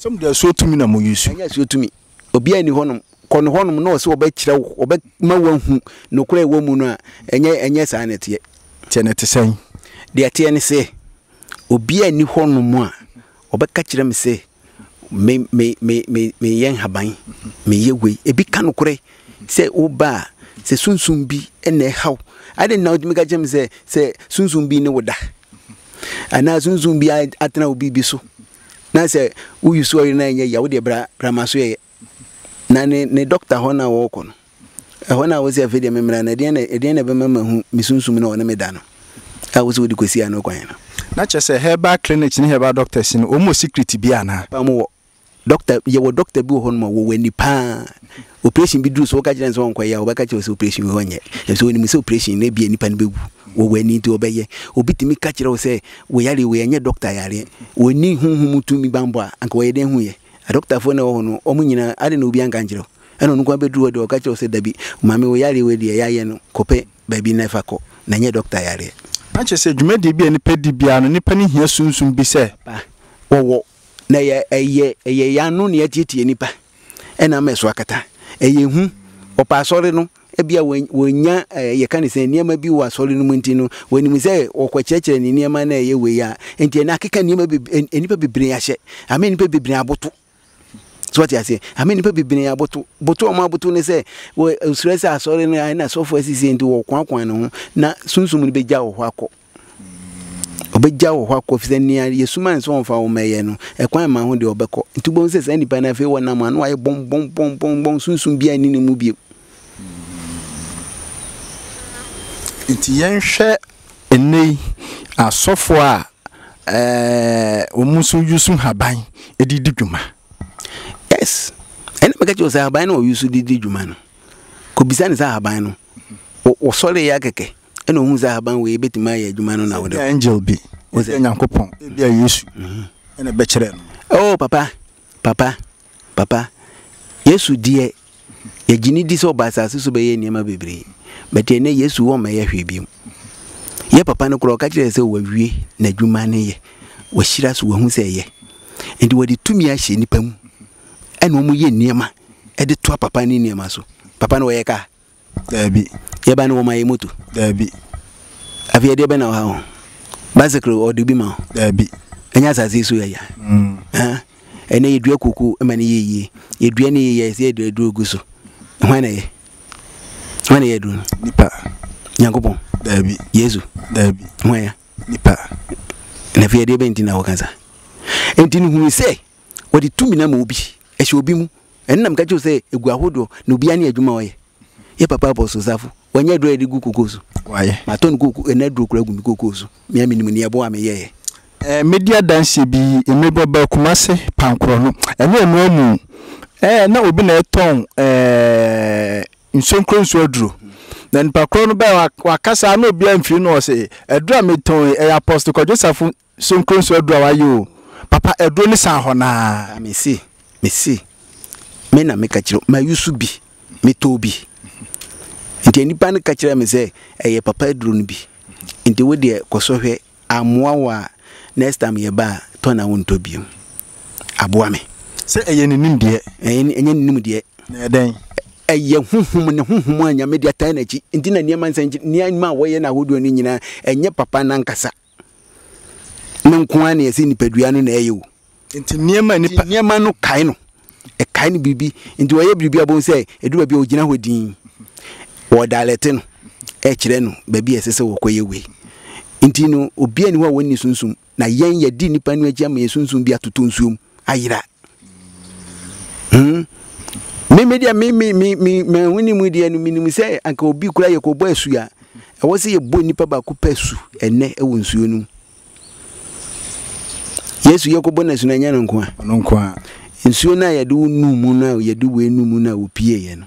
Sɛ mode asuo tumi na moyi su. Ɛnyɛ asuo tumi. Obiara nni hɔnom. Kɔ no hɔnom na ɔse ɔbɛkyerɛ wo, ɔbɛma woahu nokorɛ a ɛwɔ mu no a, ɛnyɛ, ɛnyɛ saa na ɛteɛ. Teɛ no te sɛn? Deɛ ɛteɛ ne sɛ, obiara nni hɔnom a ɔbɛka kyerɛ me sɛ, me, me, me, me, meyɛ nhaban, meyɛ wei. Ebi ka nokorɛ sɛ woba a, sɛ sunsum bi na ɛha wo. Adɛn nti na wotumi ka kyerɛ me sɛ, sɛ sunsum bi ne wo da? Anaa sunsum bi atena wo biribi so? na sɛ wo use ɔyere no a ɛnyɛ yie a, wo deɛ bra bra m'aso yɛyɛ. Na ne ne doctor hɔ no a wɔrekɔ no, ɛhɔ no a wosɛ afei deɛ memmra no, ɛdeɛn na ɛdeɛn na ɛbɛma mahu me sunsum no a ɔne me da no a wosɛ wode kɔsi ano kwan no. Na kyerɛ sɛ herbal clinics ne herbal doctors no, wɔn wɔ secret bi anaa? Paa mo wɔ. Doctor, yɛwɔ doctor bi wɔ hɔ nom a wɔwɔ ani paa. Operation bi duru so woka kyerɛ no sɛ ɔnkɔyɛ a, ɔbɛka kyerɛ wo sɛ operation wei ɔnyɛ. Efisɛ onim sɛ operation no ebia nipa no bɛwu. Wɔ w'ani nti ɔbɛyɛ. Obi tumi ka kyerɛ wo sɛ wo yareɛ wei ɛnyɛ doctor yareɛ. Ɔnni honhom mu tumi bammɔ a, anka wɔyɛ dɛn huiɛ? Adɔkotafoɔ no a ɛwɔ hɔ no, wɔn nyinaa, adɛn na obiara anka ankyerɛ wo? Ɛna ɔno nko ara bɛduru hɔ deɛ ɔka kyerɛ wo sɛ dabi, maame wo yareɛ wei deɛ yɛayɛ no, kɔpɛ baabi na fa kɔ. Na ɛnyɛ doctor yareɛ. Na kyerɛ sɛ dwumadie bi a nipa di biara no, nipa no hia sunsum bi sɛ. Ba, wɔwɔ. Na ɛyɛ, ɛyɛ, ɛyɛ yɛn ano na yɛatiatia nipa. ɛna ama ɛso akata. Ɛyɛ hu. Ɔpɛ asɔre no, ebia wɔanya, eh, yɛka ne sɛ nneɛma bi wɔ asɔre no mu nti no, wɔnim sɛ wɔkɔkyerɛkyerɛ ne nneɛma na ɛyɛ wei a, nti ɛna akeka nneɛma bebree, nnipa bebree ahyɛ, ama nnipa bebree aboto. So ɔte aseɛ, ama nnipa bebree aboto. Boto a wɔn aboto ne sɛ, wɔsrɛ sɛ asɔre no, ɛna asɔfo asisi nti wɔkoakoa ne ho, na sunsum no bɛgya wɔ hɔ akɔ. Ɔbɛgya wɔ hɔ akɔ ɛfiri sɛ nea yɛsoma no sɛ ɔmfa wo mmɛyɛ no, ɛkwan mma ho deɛ ɔbɛkɔ. Nti wobɛhu sɛ saa nnipa no afei wɔnam ano ayɛ bɔmbɔmbɔmbɔmbɔm, sunsum biara nni ne mu bio. Nti yɛnhwɛ ɛnnɛ yi asɔfoɔ a wɔn nso yusu haban de di dwuma. Yes, ɛna mɛka kyerɛ sɛ haban na wɔyusu de di dwuma no. Kɔbisa ne sɛ haban no, wɔsɔre yɛ kɛkɛ. ɛna ohun sɛ ahaban wei ebetumi ayɛ adwuma no na wɔde. Ebia angel bi, ebia Nyankopɔn, ebia Yesu ɛna ɛbɛkyerɛ no. Oh papa, papa, papa, Yesu deɛ yɛgye ne di sɛ ɔba asase so bɛyɛ nneɛma bebree, but ɛnɛ Yesu wɔ mmɛyɛ hwee biom. Yɛ papa no korɔ ɔka kyerɛ sɛ wawie n'adwuma no yɛ, wahyira so wahu sɛ ɛyɛ, nti wɔde tumi ahyɛ nnipa mu ɛna wɔn yɛ nneɛma ɛde toa papa ne nneɛma so. Papa no wɔyɛ kaa. Daabi. Yɛba no wɔma yɛ moto? Daabi. Afei ɛdeɛ bɛ na ɔha ho? Bicycle ɔde bi ma ho? Daabi. Ɛnyɛ asase yi so yɛ ya. Mm. Huh? ɛnɛ yɛdua koko ma no yɛ yie yɛdua no yɛyɛ sɛ yɛde aduro gu so hwan na yɛ hwan na yɛ aduro no nipa nyankopɔn daabi yesu daabi hwan ya nipa na fi yɛdeɛ bɛnti na wɔka sa ɛnti no hunu sɛ wɔde tumi no ma obi ɛhyɛ obi mu Ɛno na meka kyerɛ wo sɛ egu ahodoɔ na obiara ne adwuma a ɔyɛ. Yɛ papa abɔ so safo. Wanya aduro a yɛde gu kokoo so? Wayɛ. Matɔ no kokoo ɛna aduro koraa gu me kokoo so. Me a menim nea ɛboa a meyɛeɛ. Ɛɛ medi adanseɛ bi mmere bi ɔbaa Kumase pankorɔ no ɛno yɛ mmerɛ mu ɛɛ na obi na ɛtɔn ɛɛ nsonkuro nsuo aduro na nipa korɔ no bɛɛ wakasa na obiara mfiri no ɔse aduro a metɔn yi ɛyɛ Apostle Kwadwo Safo Sonkron so aduru a wayɛ o. Papa aduro ne saa hɔ no ara. Na me se, me se, me na meka kyerɛ wo, mayusu bi, metɔɔ bi. Nti nnipa no ka kyerɛɛ me sɛ, ɛyɛ papa aduro no bi. Nti wo deɛ kɔ so hwɛ, ammoa wo a, next time yɛba a, tɔ na wontɔ bio. Aboa me. Sɛ ɛyɛ ne nimdeɛ? Ɛnyɛ, ɛnyɛ ne nimdeɛ. Na ɛyɛ dɛn? Ɛyɛ honhom, ne honhom a Nyame de ataa n'akyi. Nti na nneɛma nsɛnky, nneɛma a wɔyɛ no ahodoɔ no nyinaa, ɛnyɛ papa no ankasa. no nko ara na ɛsɛ nipadua no na ɛyɛ o. Nti nneɛma a nipa. Nti nneɛma no kae no. Ɛkae no biribi. Nti wɔyɛ biribi a bohu sɛ ɛdu baabi a ɔgyina hɔ dinn. Wɔdalɛte no ɛkyerɛ no baabi a ɛsɛ sɛ wɔkɔyɛ wei. Nti no obiara nni hɔ a wɔnni sunsum. Na yɛn yɛde nipa no agyi ama yɛn sunsum bi atotɔ nsuo mu. ayera hmm me me deɛ me me me me mahu ne mu deɛ no menim sɛ anka obi kura yɛkɔbɔ asu a ɛwɔ sɛ yɛbɔ nnipa baako pɛ asu ɛnɛ ɛwɔ nsuo no mu yesu yɛkɔbɔ no asu no ɛnyɛ no nko a nsuo no a yɛde wo nu mu no a yɛde wei nu mu no a wopieeɛ no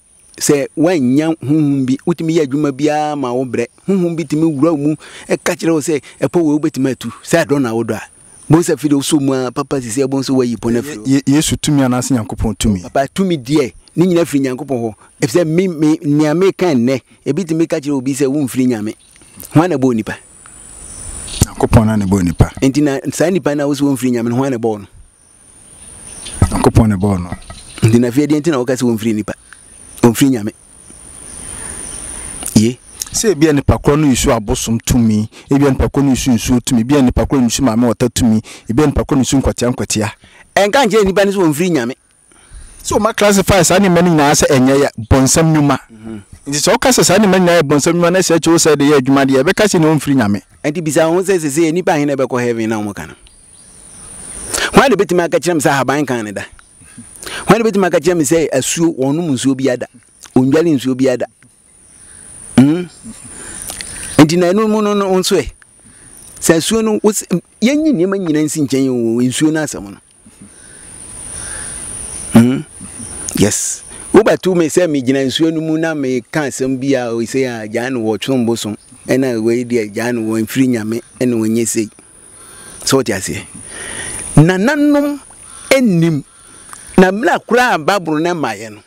Sɛ woannya honhom bi, wotumi yɛ adwuma biara ma wo brɛ. Honhom bi tumi wura wo mu ka kyerɛ wo sɛ ɛpɔ wei wobɛtumi atu. Sɛ ɛdɔ na wodɔ a, bohu sɛ afei deɛ wosɔ mu ara papa sisi ɛbɔn so woayi pɔ no afiri hɔ. Yesu tumi anaasɛ Nyankopɔn tumi? Papa, tumi deɛ, ne nyinaa firi Nyankopɔn hɔ. Ɛfisɛ me, me, nea meka nnɛ, ebi tumi ka kyerɛ obi sɛ womfiri Nyame. Hwan na ɛbɔɔ nipa? Nyankopɔn na na ɛbɔɔ nipa. Enti na saa nipa no a wose womfiri Nyame no, hwan na ɛbɔɔ no? Nyankopɔn na ɛbɔɔ no. Nti na afei deɛ nti na wɔka sɛ wɔmfiri nipa, wɔmfiri Nyame. Ye. Sɛ ebia nipa korɔ no resu abosom tumi, ebia nipa korɔ no resu nsuo tumi, ebia nipa korɔ no resu maame ɔta tumi, ebia nipa korɔ no resu nkwatia nkwatia. Ɛnka nkyerɛ nnipa no sɛ wɔmfiri Nyame. Sɛ wɔma classify saa nneɛma no nyinaa sɛ ɛnyɛ yɛ bɔnsam nnwuma. Nti sɛ woka sɛ saa nneɛma no nyinaa yɛ bɔnsam nnwuma na ɛsɛ kyɛ wo sɛ de yɛ adwuma deɛ, ɛbɛka sɛ nea wɔmfiri Nyame. Ɛnti bisa wo ho sɛ sesei nnipa he na ɛbɛkɔ heaven na wɔka no? Hwan na obetumi aka kyerɛ me sɛ ahaban kan ne da? Hwan na obetumi aka kyerɛ me sɛ asuo wɔnom nsuo bi ada? Wɔndware nsuo bi ada? Hmm? Nti na ɛno mu no no nso ɛ. Sɛ asuo no yɛnyi nneɛma nyinaa nsi nkyɛn o nsuo no asɛm no. Hmm? Yes. wobɛto me sɛ megyina nsuo no mu na meka asɛm bi a ɔsɛ a gyaa no wɔtwe mbosom ɛna wei deɛ gyaa no wɔmfiri nyame ɛna wɔnyɛ sei So wote aseɛ? Nananom nnim. Na mmerɛ a koraa a Bible no mmaeɛ no,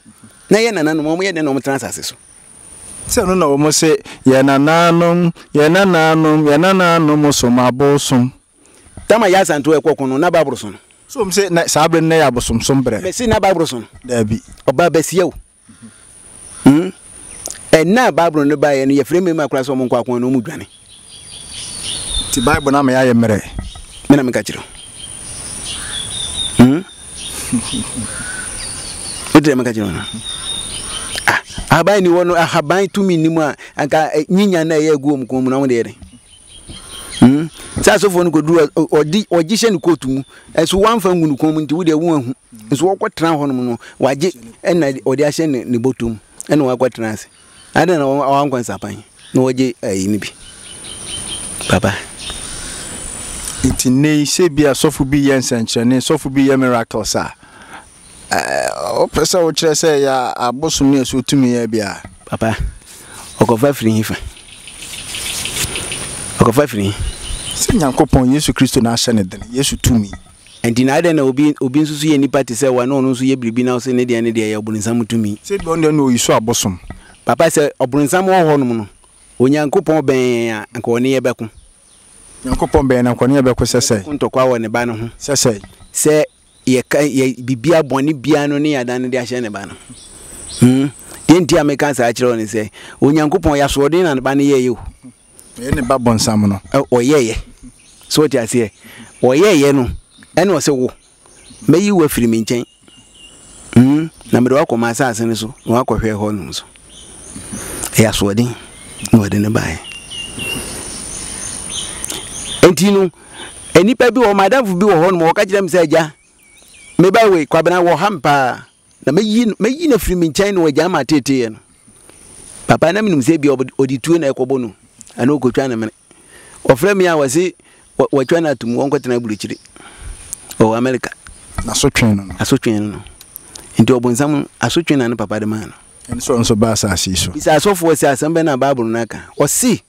na yɛ nananom wɔn yɛ dɛn na wɔn tena asase so? sɛ ɛno na wɔn sɛ yɛn nananom yɛn nananom yɛn nananom som abosom. Tama yɛ asanto a ɛkɔ ko no na Bible so no. So wɔn sɛ na saa berɛ no na yɛ abosomsom berɛ. Mɛsi na Bible so no. Daabi. Ɔbaa bɛsiɛ o. Hmm. Ɛnna a Bible no baeɛ no, yɛfrɛ mmarima koraa sɛ wɔn nkɔ akoa no, wɔn dwane. Ti Bible na meyɛ ayɛ mmerɛ. Me na meka kyerɛ. Hmm. Wotere meka kyerɛ no. Ah, ahaban ni hɔ no, ahaban tumi ni mu a, anka eh, nyinya na ɛyɛ agu wɔn kɔn mu na wɔn deɛ dɛn. Hmm. Sɛ asɔfoɔ no kɔduru ɔgye hyɛ ne kootu mu, ɛso wɔamfa ngu no kɔn mu nti, wo deɛ wɔn ahu. nso wɔkɔtena hɔnom no wagye ɛna ɔde ahyɛ ne ne bɔtɔ mu ɛna wakɔtena ase adan na wankɔ nsapan na wɔgye ɛyi no bi papa. nti nnɛ yi sɛ bi a sɔfo bi yɛ nsɛnkyerɛnne sɔfo bi yɛ miracles a wopɛ sɛ wokyerɛ sɛ yɛ abosome a so tumi yɛ bi a. papa ɔkɔfa firi hi fa ɔkɔfa firi hi. sɛ nyankopɔn yesu kristo na ahyɛ ne den yesu tumi. Ɛnti na adɛn na obi obi nso so yɛ nipa te sɛ wo a na ɔno nso yɛ biribi na wose ne deɛ ne deɛ ɛyɛ ɔbronsam tumi. Sɛbi ɔno deɛ na ɔyi so abosom. Papa sɛ ɔbronsam wɔ hɔ nom no Onyankopɔn bɛn yɛn a nka ɔne yɛ bɛko. Nyankopɔn bɛn yɛn a nka ɔne yɛ bɛko sɛ sɛn? Ɔbɛko ntɔkwa wɔ ne ba no ho. Sɛ sɛn? Sɛ yɛ ka yɛ biribiara bɔne biara no ne yɛ adan no de ahyɛ ne ba no ho. Hmm deɛ nti a meka saa kyerɛ wo ne sɛ Onyankopɔn yɛ asoɔden na ne ba no yɛɛyɛ o. Ɔyɛ ne ba bɔnsam no. Ɔyɛeɛ. So wote aseɛ? Ɔyɛeɛ no, ɛnna ɔse, Wo, mɛyi wo afiri me nkyɛn, hmm, na mede wo akɔ m'asase no so, na woakɔhwɛ hɔ no nso. Ɛyɛ asoɔden na wɔde no baeɛ. Enti no, nnipa bi wɔ hɔ, m'adamfo bi wɔ hɔ nom, wɔka kyerɛ me sɛ, Agya, me ba wei, Kwabena, wɔha me paa. Na mɛyi no mɛyi no afiri me nkyɛn na wagyae m'ateeteeɛ no. Papa na menim sɛ bia ɔde tuo na ɛkɔbɔ no ɛna ɔkɔtwa ne mene. Ɔfrɛ me a wɔse wɔatwa no ato mu wɔnkɔtena aburokyire wɔ Amerika. N'asotwe no no. Asotwe no no. Nti ɔbonsam no asotwe na ne papa de maa no. Ɛno sɛ ɔno nso ba asase yi so. Bisa asɔfoɔ sɛ asɛm bɛn na Bible no aka. Ɔse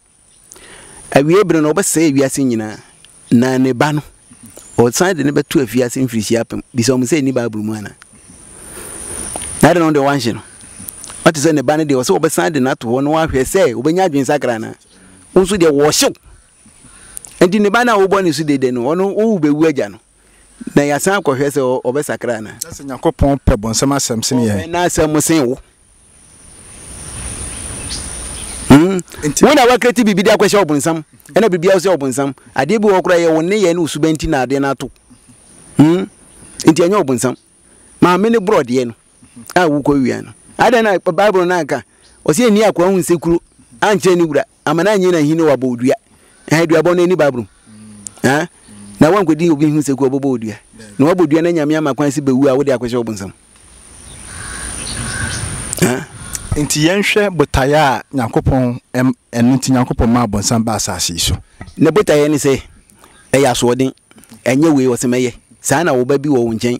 Awiei bere no, ɔbɛsɛe wiase nyinaa, na ne ba no, ɔsan de no bɛto afiase mfirihyia apem. Bisa wɔn sɛ ɛnni Bible mu anaa? Na ade no deɛ wɔanhye no. Ɔte sɛ ne ba no deɛ ɔsɛ wɔbɛsan de no ato hɔ na wɔahwɛ sɛ wɔbɛnya adwensakra anaa. Wo nso deɛ wɔhyew. Enti ne ba no a wobɔ ne so dede no, ɔno wowu bɛwu agya no. Na yɛasan akɔhwɛ sɛ ɔbɛsakra anaa. Na sɛ Nyankopɔn pɛ bonsam asɛm sene yɛn. Ɔpɛ n'asɛm sene wo. Hmm. Wo na woakreti biribi de akɔhyɛ ɔbonsam. Ɛna biribiara wo sɛ ɔbonsam. Adeɛ bi wɔ hɔ koraa yɛ wo nneyɛɛ ne wo suban nti na adeɛ no ato. Hmm. Nti ɛnyɛ ɔbonsam. Maame ne borɔdeɛ no a wokɔ wia no. Adɛn na Bible no anka? Ɔsɛ ɛnni akoa ho nsekuro ankyerɛ ne wura. ama na anyi na hin no wabɔ odua ɛn eh, duabɔ no ɛni bible mu ɛn eh, na wankɔdi obi ho sɛku ɔbɔbɔ odua na wabɔ odua na nyame ama kwan si bɛwu a wode akɔhyɛ ɔbonsam ɛn eh? nti yɛnhwɛ botaeɛ a nyankopɔn ɛno nti nyankopɔn ma abonsam ba asase yi so ne botaeɛ ne sɛ ɛyɛ asoɔden ɛnyɛ wei ɔsɛmɛyɛ saa na wɔba bi wɔ wo nkyɛn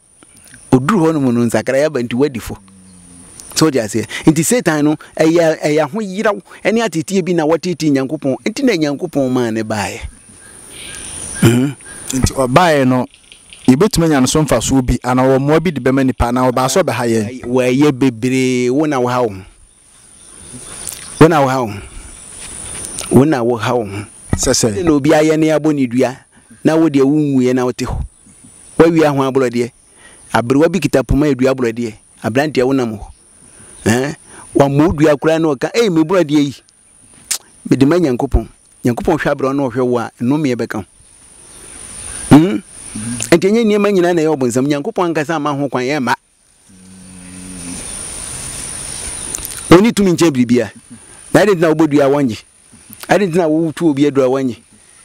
ɔduru hɔ nom no nsakraeɛ aba nti wadi fo sɛ wode aseɛ nti satan no ɛyɛ ɛyɛ ho yeraw ɛne ateteɛ bi na wɔtete nyankopɔn nti na nyankopɔn maa ne baeɛ mhm. nti ɔbaeɛ no yɛbɛtumi anya no so mfasoɔ bi anaa ɔmmoa bi de bɛma nipa anaa ɔbaa sɛ ɔbɛha yɛn wɔɛyɛ bebree wo na woha wo ho Wo na woha wo ho. Wo na woha wo ho. Sɛ sɛn? Sɛ na obi ayɛ ne abɔ ne dua na wo deɛ wonwuiɛ na wote hɔ. Woawia ho aborɔdeɛ. Aberewa bi kita poma redua aborɔdeɛ. Aberanteɛ wonam hɔ. Ɛɛ, wammɔ wo dua koraa na ɔka, Ei, me borɔdeɛ yi, mede ma Nyankopɔn. Nyankopɔn hwɛ aberewa na ɔhwɛ wo a, nnomeɛ bɛka ho. Hmm? Enti ɛnyɛ nneɛma nyinaa na ɛyɛ ɔbonsam. Nyankopɔn ankasa amma ho kwan ɛmma. Wɔnni tumi nkyɛ biribiara. Na ɛde nti na wobɔ dua a wɔnye. Ɛde nti na wotu obi adura a wɔnye.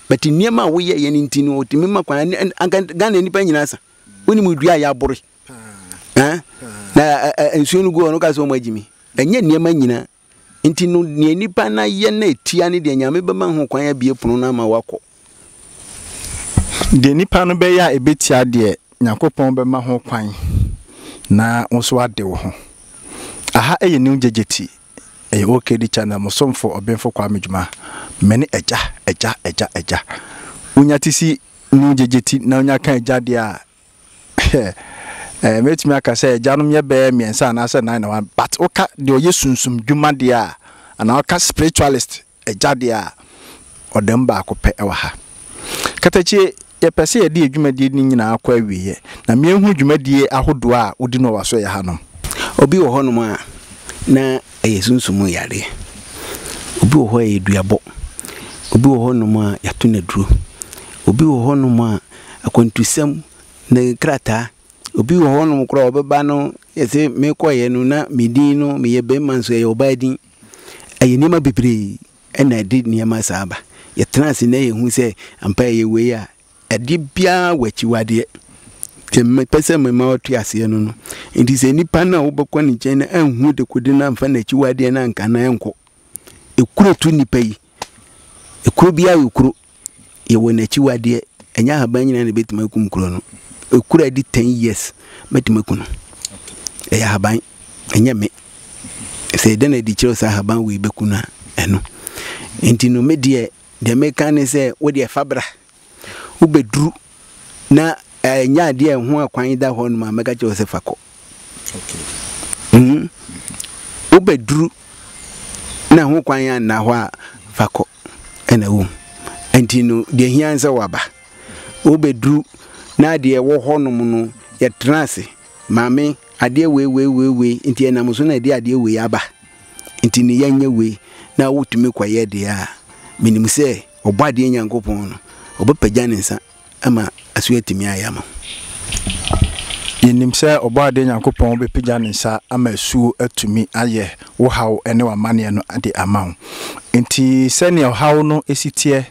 But nneɛma a woyɛ yɛn nti no ɔtumi ma kwan anka Ghana nipa nyinaa asa. Wonim dua a yɛabore. Na nsuo no gu hɔ no ka sɛ wɔn agyimi. Ɛnyɛ nneɛma nyinaa. Enti no, nea nnipa no ayɛ na etia ne deɛ, Nyame bɛma ho kwan abie pono no ama wɔakɔ. Deɛ nnipa no bɛyɛ a ɛbɛtia deɛ, Nyankopɔn bɛma ho kwan na wo nso ade wo ho. Aha yɛ New Jejeti, ɛyɛ OKD Channel, mo somfo Ɔbenfo Kwame Jumah, me ne Agya, Agya, Agya, Agya. Wonya te si New Jejeti na wonya ka Agya deɛ a, Hwɛ, mɛtumi aka sɛ agyanom yɛ bɛyɛ mmiɛnsa anaasɛ nnan na wɔn but woka deɛ ɔyɛ sunsum dwuma deɛ a anaa woka spiritualist agya deɛ a ɔda mu baako pɛ wɔ ha. Katakyie yɛpɛ sɛ yɛde yɛ dwumadie no nyinaa kɔ awieɛ na meɛhu dwumadie ahodoɔ a wodi no wɔ w'asoɛyɛ ha nom. Obi wɔ hɔnom a na yɛ sunsum mu yareɛ. Obi wɔ hɔ a ɛyɛ duabɔ. Obi wɔ hɔnom a yɛato no aduro. Obi wɔ hɔnom a akwantusɛm ne krataa. Obi wɔ hɔnom koraa ɔbɛba no yɛ sɛ mekɔeɛ no na me din no meyɛ barima nso ɛyɛ ɔbaa din. Ɛyɛ nneɛma bebree ɛna ɛde nneɛma saa ba. Yɛtena ase na yɛhu sɛ ampa ɛyɛ wei a Adeɛ biara wɔ akyiwadeɛ. Deɛ mepɛ sɛ mema wɔte aseɛ no no. Enti sɛ nipa no a wobɛkɔ ne nkyɛn no anhu dekode no amfa n'akyiwadeɛ no anka no ankɔ. Ekuro tu nipa yi. Ekuro biara yɛ kuro. Yɛwɔ n'akyiwadeɛ. Ɛnyɛ ahaban nyinaa na ɛbɛtumi akum kuro no. Ekuro a ɛdi ten years mɛtumi aku no. Ɛyɛ ahaban. Ɛnyɛ me. Sɛ ɛda no adi kyerɛ sɛ ahaban wei bɛku no a, ɛno. Enti no me deɛ Deɛ meka ne sɛ, wo deɛ fa bra, wobɛduru na ɛnyɛ adeɛ a ɛho akwan da hɔ nom a mɛka kyerɛ wo sɛ fa kɔ. Hmm? Wobɛduru na ho kwan anna hɔ a fa kɔ ɛna wom. Nti no deɛ hia ne sɛ waba. Wobɛduru na adeɛ ɛwɔ hɔ nom no yɛtena ase. Maame adeɛ wei wei wei wei nti ɛnam so na ɛde adeɛ wei aba. Enti ne yɛ nyɛ wei na wotumi kɔyɛ deɛ a, menim sɛ Ɔbɔadeɛ Nyankopɔn no, ɔbɛpagya ne nsa ama ɛso atumi ayɛ mo. Yɛnim sɛ Ɔbɔadeɛ Nyankopɔn bɛpagya ne nsa ama asuo atumi ayɛ wo haw ne w'amanneɛ no de ama wo. Enti sɛdeɛ ɔhaw no si teɛ,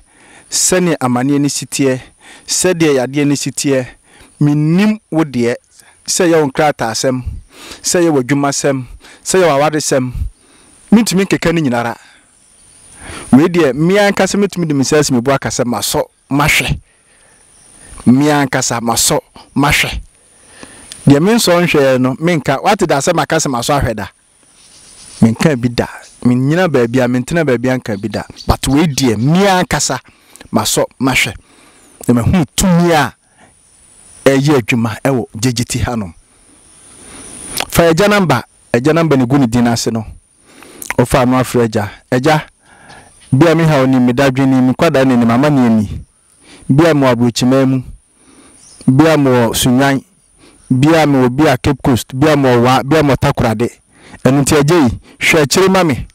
sɛdeɛ amanneɛ no si teɛ, sɛdeɛ yadeɛ no si teɛ, mennim wo deɛ, sɛ ɛyɛ wo nkrataasɛm, sɛ ɛyɛ w'adwumasɛm, sɛ ɛyɛ w'awaresɛm, mentumi nkeka ne nyina ara. Wei deɛ, me ankasa mɛtumi de me nsa asi me bo aka sɛ masɔ mahwɛ. Me ankasa masɔ mahwɛ. Deɛ mensɔ nhwɛeɛ no, menka. Woate da sɛ maka sɛ masɔ ahwɛ da? Menkaa bi da. Mennyina baabiara, mentena baabiara nkaa bi da. But wei deɛ, me ankasa masɔ mahwɛ, na mahunu tumi a. ɛreyɛ adwuma wɔ Gyegyeti hanom. Fa agya namba, agya namba no gu ne din ase no, wofa ano afrɛ agya. Agya, bi a me haw ni, me dadwen ni, me nkwadaa ni, ne m'amanneɛ ni. Bi a mewɔ aburokyimaa mu, bi a mewɔ Sunnwan, bi a mewɔ bi a Cape Coast, bi a mewɔ Waa, bi a mewɔ Takoradi. Ɛno nti agya yi, hwɛ akyire ma me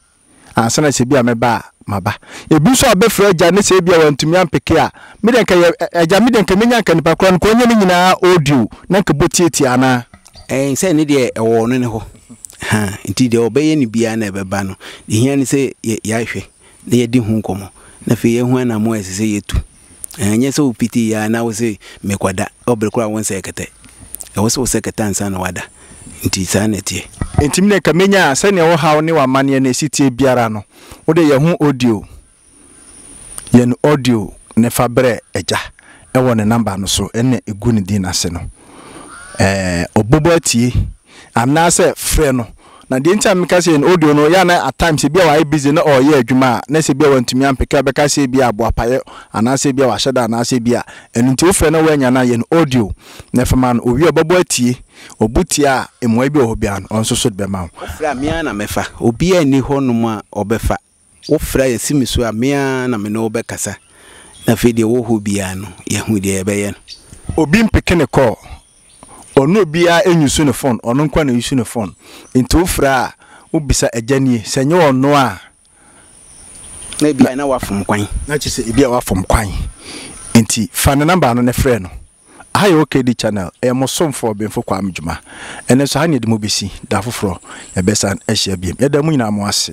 ansa na sɛ bi a mɛba a, maba. Ebi nso a bɛfrɛ agya ne sɛ ebi a wantumi ampeke a, me deɛ nka yɛ, agya me deɛ nka menya nka nipa korɔ no, nka ɔnyɛ ne nyinaa audio na nka bɔ tietie anaa? Ɛɛ, sɛ ne deɛ ɛwɔ ɔno ne hɔ. Haa, nti deɛ ɔbɛyɛ no biara na ɛbɛba no. Deɛ ɛhia ne sɛ yɛ, yɛahwɛ na yɛadi ho nkɔmmɔ na afei yɛahu anamɔ a ɛsɛ sɛ yɛtu. Ɛnyɛ sɛ wopiti yɛ ara na wose mekɔda wɔ bere koro a wonsɛɛ kɛtɛ. Ɛwɔ sɛ wosɛ kɛtɛ ansa na woada. Enti saa na ɛteɛ. Enti me deɛ nka menya sɛnea wo haw ne w'amanneɛ no si teɛ biara no, wo deɛ yɛ ho audio, yɛ no audio ne fa brɛ Agya wɔ ne number no so, ɛna ɛgu ne din ase no. Ɛɛ, Ɔbɔbɔ atie. anaasɛ frɛ no. Na deɛ nti a meka sɛ yɛn audio no, yɛ a na at times ebi a wayɛ busy na ɔreyɛ adwuma a, na sɛ ebi a wantumi ampeke a, bɛka sɛ ebi a boapayɛ anaasɛ ebi a wahyɛ da anaasɛ ebi a ɛno nti wofrɛ na wannya no a, yɛn audio na fa ma no. Owie a, ɔbɛbɔ atie. Ɔbu tie a, mmuae bi wɔ hɔ biara no, ɔno nso so de bɛma wo. Wofrɛ a, me ara na mɛfa. Obiara nni hɔnom a ɔbɛfa. Wofrɛ a yɛsi me so a, me ara na me ne wo bɛkasa, na afei deɛ wɔ hɔ biara no, yɛahu deɛ yɛbɛyɛ no. Obi mpeke ne call, ɔne obiara ɛnnyusu ne phone, ɔno nko ara na ɛyusu ne phone, nti wofrɛ a, wobisa agya nie, sɛ ɛnyɛ ɔno a. Na ebia na wafom kwan. Na kyerɛ sɛ ebia wafom kwan, nti fa ne number no na frɛ no. Aha yɛ OKD channel, ɛyɛ mo somfo Ɔbenfo Kwame Dwuma, ɛno nso ha na yɛde mo bɛsi, da foforɔ yɛbɛsan ahyia biom. Yɛda mo nyinaa mo ase.